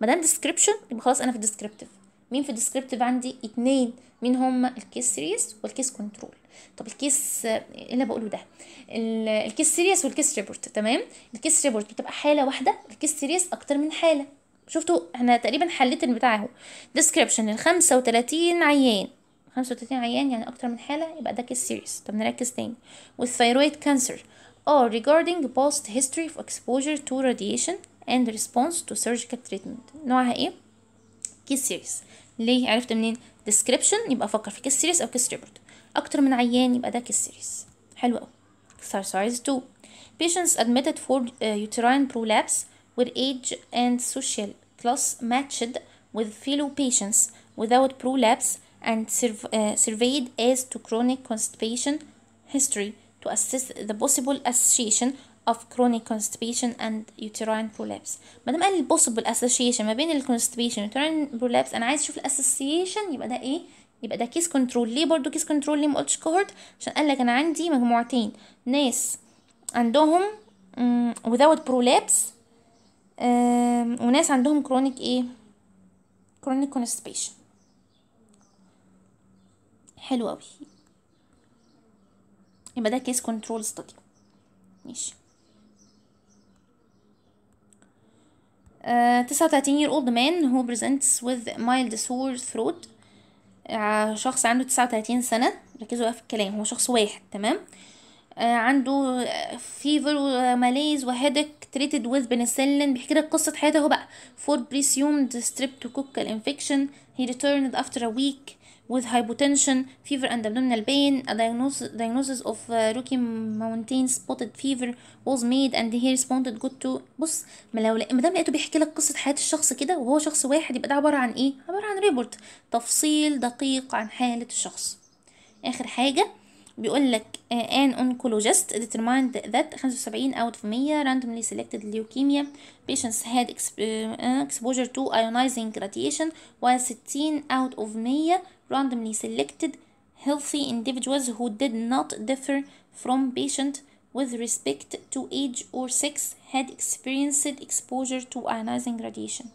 ما دام description يبقى خلاص أنا في descriptive. مين في ال descriptive عندي؟ اتنين. مين هما ال case series وال case control طب ال case إيه اللي بقوله ده ال case series وال case report تمام؟ ال case report بتبقى حالة واحدة ال case series أكتر من حالة. شفتوا؟ إحنا تقريبا حليت البتاع أهو. description ال 35 عيان. 35 عيان يعني أكتر من حالة يبقى ده case series طب نركز تاني. وال thyroid cancer or regarding past history of exposure to radiation and response to surgical treatment. نوعها إيه؟ case series ليه؟ عرفت منين؟ description يبقى أفكر في case series أو case report أكتر من عيان يبقى ده case حلو قوي exercise 2 patients admitted for uh, uterine prolapse with age and social class matched with fellow patients without prolapse and surv uh, surveyed as to chronic constipation history to assess the possible association of chronic constipation and uterine prolapse ما دام قال possible association ما بين ال constipation uterine prolapse أنا عايز أشوف الاسوسيشن يبقى ده إيه يبقى ده كيس كنترول ليه برضو كيس كنترول ليه ما قلتش كوهورت عشان قال لك أنا عندي مجموعتين. ناس عندهم without prolapse وناس عندهم chronic إيه؟ chronic constipation. حلو قوي يبقى ده كيس كنترول ستادي ماشي. تسعة وتلاتين year old man who presents with mild sore throat شخص عنده تسعة وتلاتين سنة ركزوا في الكلام هو شخص واحد تمام؟ uh, عنده fever و malaise و headache treated with penicillin بيحكي لك قصة حياته هو بقى for presumed streptococcal infection he returned after a week with hypotension, fever and abdominal pain. A diagnosis, diagnosis of uh, Rocky Mountain spotted fever was made and he responded good to بص ما لو ما دام لقيته بيحكي لك قصة حياة الشخص كده وهو شخص واحد يبقى ده عبارة عن إيه؟ عبارة عن report تفصيل دقيق عن حالة الشخص. آخر حاجة بيقول لك uh, an oncologist determined that 75 out of 100 randomly selected leukemia patients had uh, exposure to ionizing radiation while 16 out of 100 randomly selected healthy individuals who did not differ from patient with respect to age or sex had experienced exposure to ionizing radiation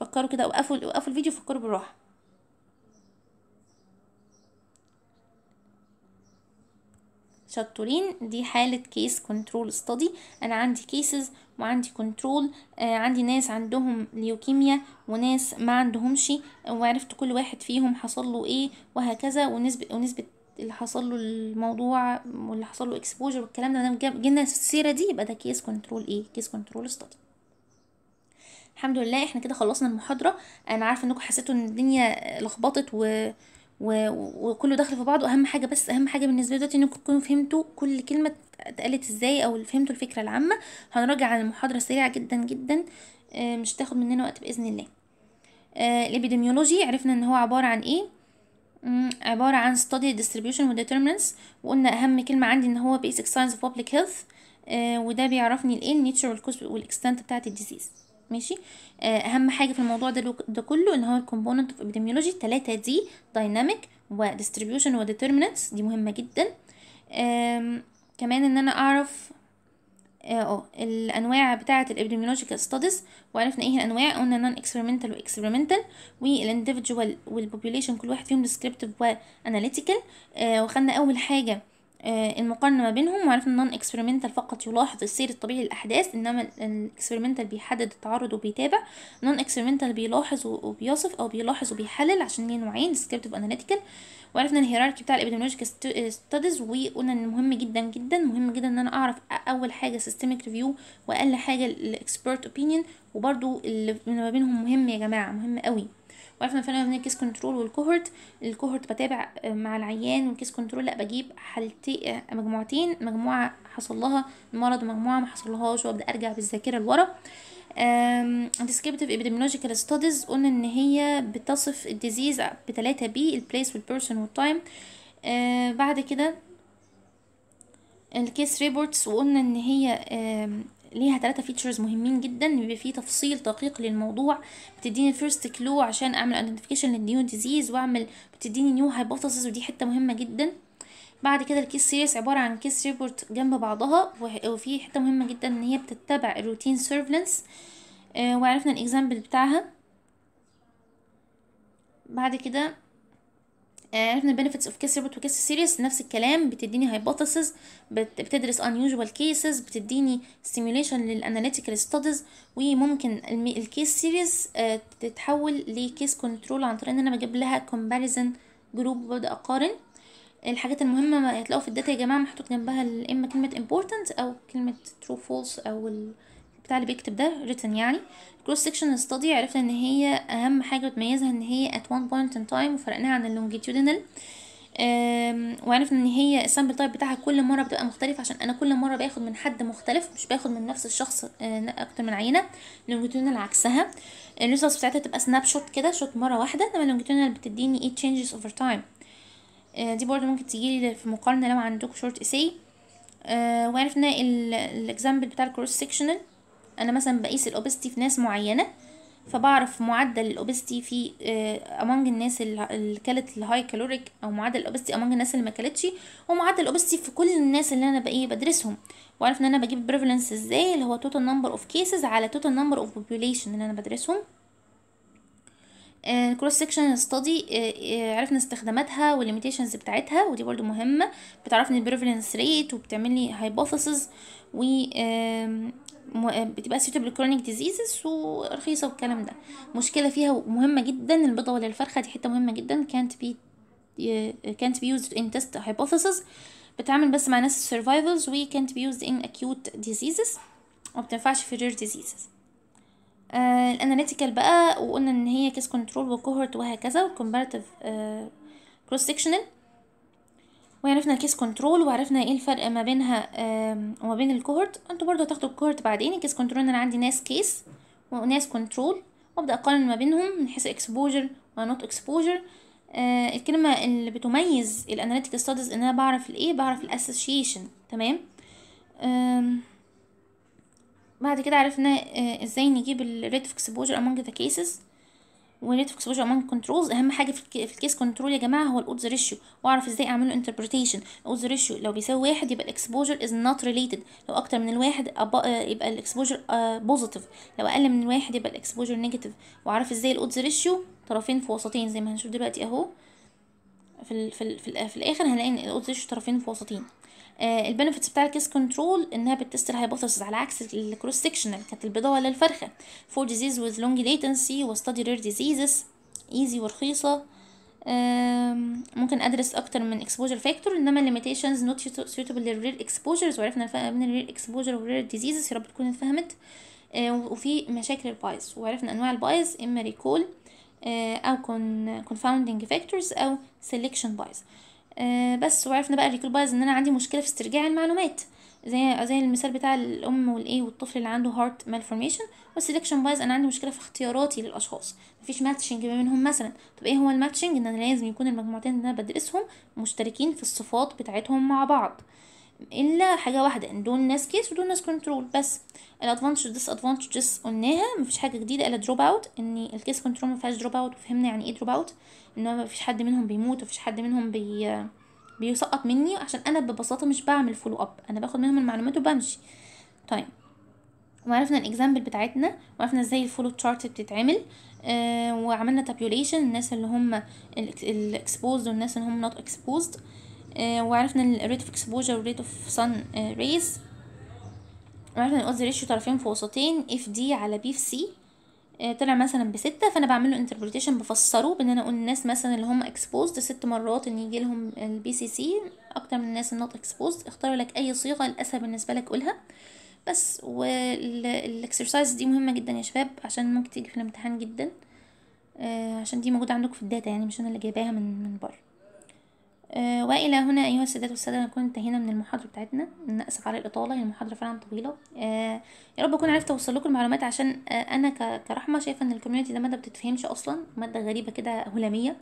فكروا كده وقفوا وقفوا الفيديو فكروا بالراحه شطورين دي حالة case control study أنا عندي cases وعندي control آه عندي ناس عندهم ليوكيميا وناس ما عندهمش وعرفت كل واحد فيهم حصل له إيه وهكذا ونسبة ونسبة اللي حصل له الموضوع واللي حصل له exposure والكلام ده. جينا في السيرة دي يبقى ده case control إيه؟ case control study الحمد لله إحنا كده خلصنا المحاضرة. أنا عارفة إنكم حسيتوا إن الدنيا لخبطت و... وكله داخل في بعضه. أهم حاجة بس أهم حاجة بالنسبة لي دلوقتي انكم تكونوا فهمتوا كل كلمة اتقالت إزاي أو فهمتوا الفكرة العامة. هنراجع على المحاضرة سريعة جدا جدا. آه، مش تاخد مننا وقت بإذن الله. آه، الإبيديميولوجي عرفنا إن هو عبارة عن إيه؟ مم، عبارة عن study distribution و determinants. وقلنا أهم كلمة عندي إن هو basic science of public health. آه وده بيعرفني الإيه النيتشر والكوز والإكستنت بتاعة الديزيز ماشي؟ آه أهم حاجة في الموضوع ده ده كله إن هو ال component of epidemiology تلاتة دي dynamic و distribution و determinants. دي مهمة جدا. كمان إن أنا أعرف آه الأنواع بتاعة ال epidemiological studies وعرفنا إيه الأنواع قلنا non-experimental و experimental وال individual وال population كل واحد فيهم descriptive و analytical آه وخدنا أول حاجة آه المقارنة ما بينهم وعرفنا ال non-experimental فقط يلاحظ السير الطبيعي للأحداث إنما ال experimental بيحدد التعرض وبيتابع. non-experimental بيلاحظ وبيصف أو بيلاحظ وبيحلل عشان ليه نوعين descriptive و analytical وعرفنا ال hierarchy بتاع ال epidemiological studies وقلنا إن مهم جدا جدا مهم جدا إن أنا أعرف أول حاجة systematic review وأقل حاجة ال expert opinion وبرده اللي ما بينهم مهم يا جماعة مهم قوي. وعرفنا الفرق بين ال case control وال cohort ال cohort بتابع مع العيان وال case control لأ بجيب حالتين مجموعتين مجموعة حصل لها المرض ومجموعة ما حصلهاش وأبدأ أرجع بالذاكرة لورا. descriptive epidemiological studies قلنا إن هي بتصف الديزيز بتلاتة بي البليس والبيرسون والتايم آه بعد كده ال case reports وقلنا إن هي ليها ثلاثة features مهمين جدا بيبقى فيه تفصيل دقيق للموضوع. بتديني ال first clue عشان أعمل identification لل new disease واعمل بتديني new hypothesis ودي حتة مهمة جدا. بعد كده ال case series عبارة عن case report جنب بعضها وفي حتة مهمة جدا إن هي بتتبع ال routine surveillance آه وعرفنا ال example بتاعها. بعد كده عرفنا benefits of case report و case series نفس الكلام بتديني hypothesis بت- بتدرس unusual cases بتديني stimulation لل analytical studies وممكن ال case series تتحول ل case control عن طريق إن أنا بجيب لها comparison group وببدا اقارن الحاجات المهمة ما هتلاقوا في ال data يا جماعة محطوط جنبها إما كلمة important أو كلمة true false أو ال- بتاع اللي بيكتب ده written يعني. Cross section study. عرفنا إن هي أهم حاجة بتميزها إن هي at one point in time وفرقناها عن ال longitudinal وعرفنا إن هي ال sample type بتاعها كل مرة بتبقى مختلف عشان أنا كل مرة باخد من حد مختلف مش باخد من نفس الشخص آه، أكتر من عينة. ال longitudinal عكسها. ال results بتاعتها تبقى snapshot كده shot مرة واحدة إنما ال longitudinal بتديني إيه over time. آه، دي برضو ممكن تجيلي في مقارنة لو عندكم short essay آه وعرفنا ال example بتاع ال cross sectional أنا مثلا بقيس ال obesity في ناس معينة فبعرف معدل ال obesity في آه among الناس اللي كلت ال high caloric أو معدل ال obesity among الناس اللي ما كلتش ومعدل ال obesity في كل الناس اللي أنا بقى بدرسهم. وعرفنا إن أنا بجيب prevalence إزاي؟ اللي هو total number of cases على total number of population اللي أنا بدرسهم. ال cross section study عرفنا استخداماتها وال limitations بتاعتها ودي برضو مهمة. بتعرفني ال prevalence rate وبتعمل لي hypothesis و آه، بتبقى suitable chronic diseases ورخيصة والكلام ده. مشكلة فيها ومهمه جدا البيضة ولا الفرخه دي حتة مهمة جدا can't be can't be used in test hypothesis. بتعمل بس مع ناس survivals و can't be used in acute diseases ومبتنفعش في rare diseases. آه ال analytical بقى وقلنا إن هي case control و cohort وهكذا وال comparative cross sectional وعرفنا ال case control وعرفنا إيه الفرق ما بينها وما بين ال cohort أنتوا برضو هتاخدوا ال cohort بعدين ال case control ان أنا عندي ناس case وناس control وابدأ اقارن ما بينهم من حيث exposure و not exposure الكلمة اللي بتميز ال analytical studies إن أنا بعرف الايه بعرف ال association تمام؟ بعد كده عرفنا آه، إزاي نجيب ال rate of exposure among the cases و rate of exposure among controls أهم حاجة في الك- في ال case control يا جماعة هو ال odds ratio وأعرف إزاي اعمل له interpretation. ال odds ratio لو بيساوي واحد يبقى ال exposure is not related. لو أكتر من الواحد آه، يبقى ال exposure positive لو أقل من الواحد يبقى ال exposure negative وأعرف إزاي ال odds ratio طرفين في وسطين زي ما هنشوف دلوقتي أهو. في ال في ال في, ال في الآخر هنلاقي إن ال odds ratio طرفين في وسطين. آه ال benefits بتاع ال case control إنها ب test ال hypothesis على عكس ال cross sectional كانت البيضه ولا الفرخه for disease with long latency و study rare diseases easy ورخيصة. ممكن أدرس أكتر من exposure factor إنما limitations not suitable لل rare exposures وعرفنا الفرق بين ال rare exposure وال rare diseases يا رب تكون اتفهمت. آه، وفي مشاكل ال bias وعرفنا أنواع ال bias إما recall أو confounding factors أو selection bias. آه، بس وعرفنا بقى ال recall bias إن أنا عندي مشكلة في استرجاع المعلومات. زي زي المثال بتاع الأم والإيه والطفل اللي عنده heart malformation وال selection bias أنا عندي مشكلة في اختياراتي للأشخاص. مفيش matching ما بينهم مثلا. طب إيه هو ال matching إن أنا لازم يكون المجموعتين اللي أنا بدرسهم مشتركين في الصفات بتاعتهم مع بعض. إلا حاجة واحدة إن دول ناس case ودول ناس control بس ال advantage disadvantages قلناها مفيش حاجة جديدة إلا drop out ان ال case control مفيهاش drop out وفهمنا يعني إيه drop out إن مفيش حد منهم بيموت ومفيش حد منهم بي بيسقط مني عشان أنا ببساطة مش بعمل follow up أنا باخد منهم المعلومات وبمشي. طيب. وعرفنا ال example بتاعتنا وعرفنا إزاي ال flow chart بتتعمل آه وعملنا tabulation الناس اللي هم ال exposed والناس اللي هم not exposed آه وعرفنا ال rate of exposure وال rate of سن ريز وعرفنا ان ال odds ratio طرفين في وسطين AD على BC طلع مثلا بستة فأنا بعمل له interpretation بفسره بإن أنا أقول الناس مثلا اللي هم exposed ست مرات إن يجي لهم ال BCC أكتر من الناس ال not exposed اختار لك أي صيغة الأسهل بالنسبة لك قولها. بس وال exercise دي مهمة جدا يا شباب عشان ممكن تيجي في الامتحان جدا آه عشان دي موجودة عندكم في ال data يعني مش أنا اللي جايباها من من بره. آه وإلى هنا أيها السادات والسادة نكون انتهينا من المحاضرة بتاعتنا اسف على الإطالة هي المحاضره فعلا طويلة. آه يا رب أكون عرفت أوصل لكم المعلومات عشان آه أنا كرحمة شايفة إن ال community ده ماده بتتفهمش أصلا مادة غريبة كده هلامية.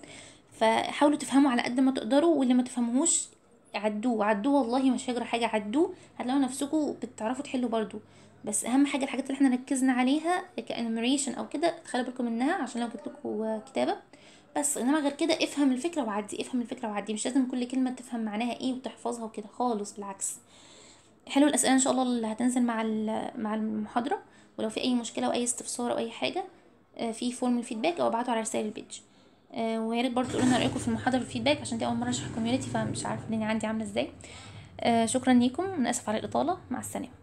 فحاولوا تفهموا على قد ما تقدروا واللي ما تفهموهوش عدوه. عدوه والله مش هيجرى حاجة عدوه هتلاقوا نفسكم بتعرفوا تحلوا برضو. بس أهم حاجة الحاجات اللي إحنا ركزنا عليها ك enumeration أو كده تخلوا بالكم منها عشان لو جبت كتابة. بس إنما غير كده افهم الفكرة وعدي افهم الفكرة وعدي. مش لازم كل كلمة تفهم معناها إيه وتحفظها وكده خالص بالعكس. حلو الأسئلة إن شاء الله اللي هتنزل مع مع المحاضرة. ولو في أي مشكلة واي استفسار أو أي حاجة في form ال feedback أو ابعته على رسائل ال page ويا ريت برضه تقولوا لنا رأيكم في المحاضرة ال feedback عشان دي أول مرة أشرح community فمش عارفة الدنيا عندي عاملة إزاي. شكرا ليكم. أنا أسف على الإطالة. مع السلامة.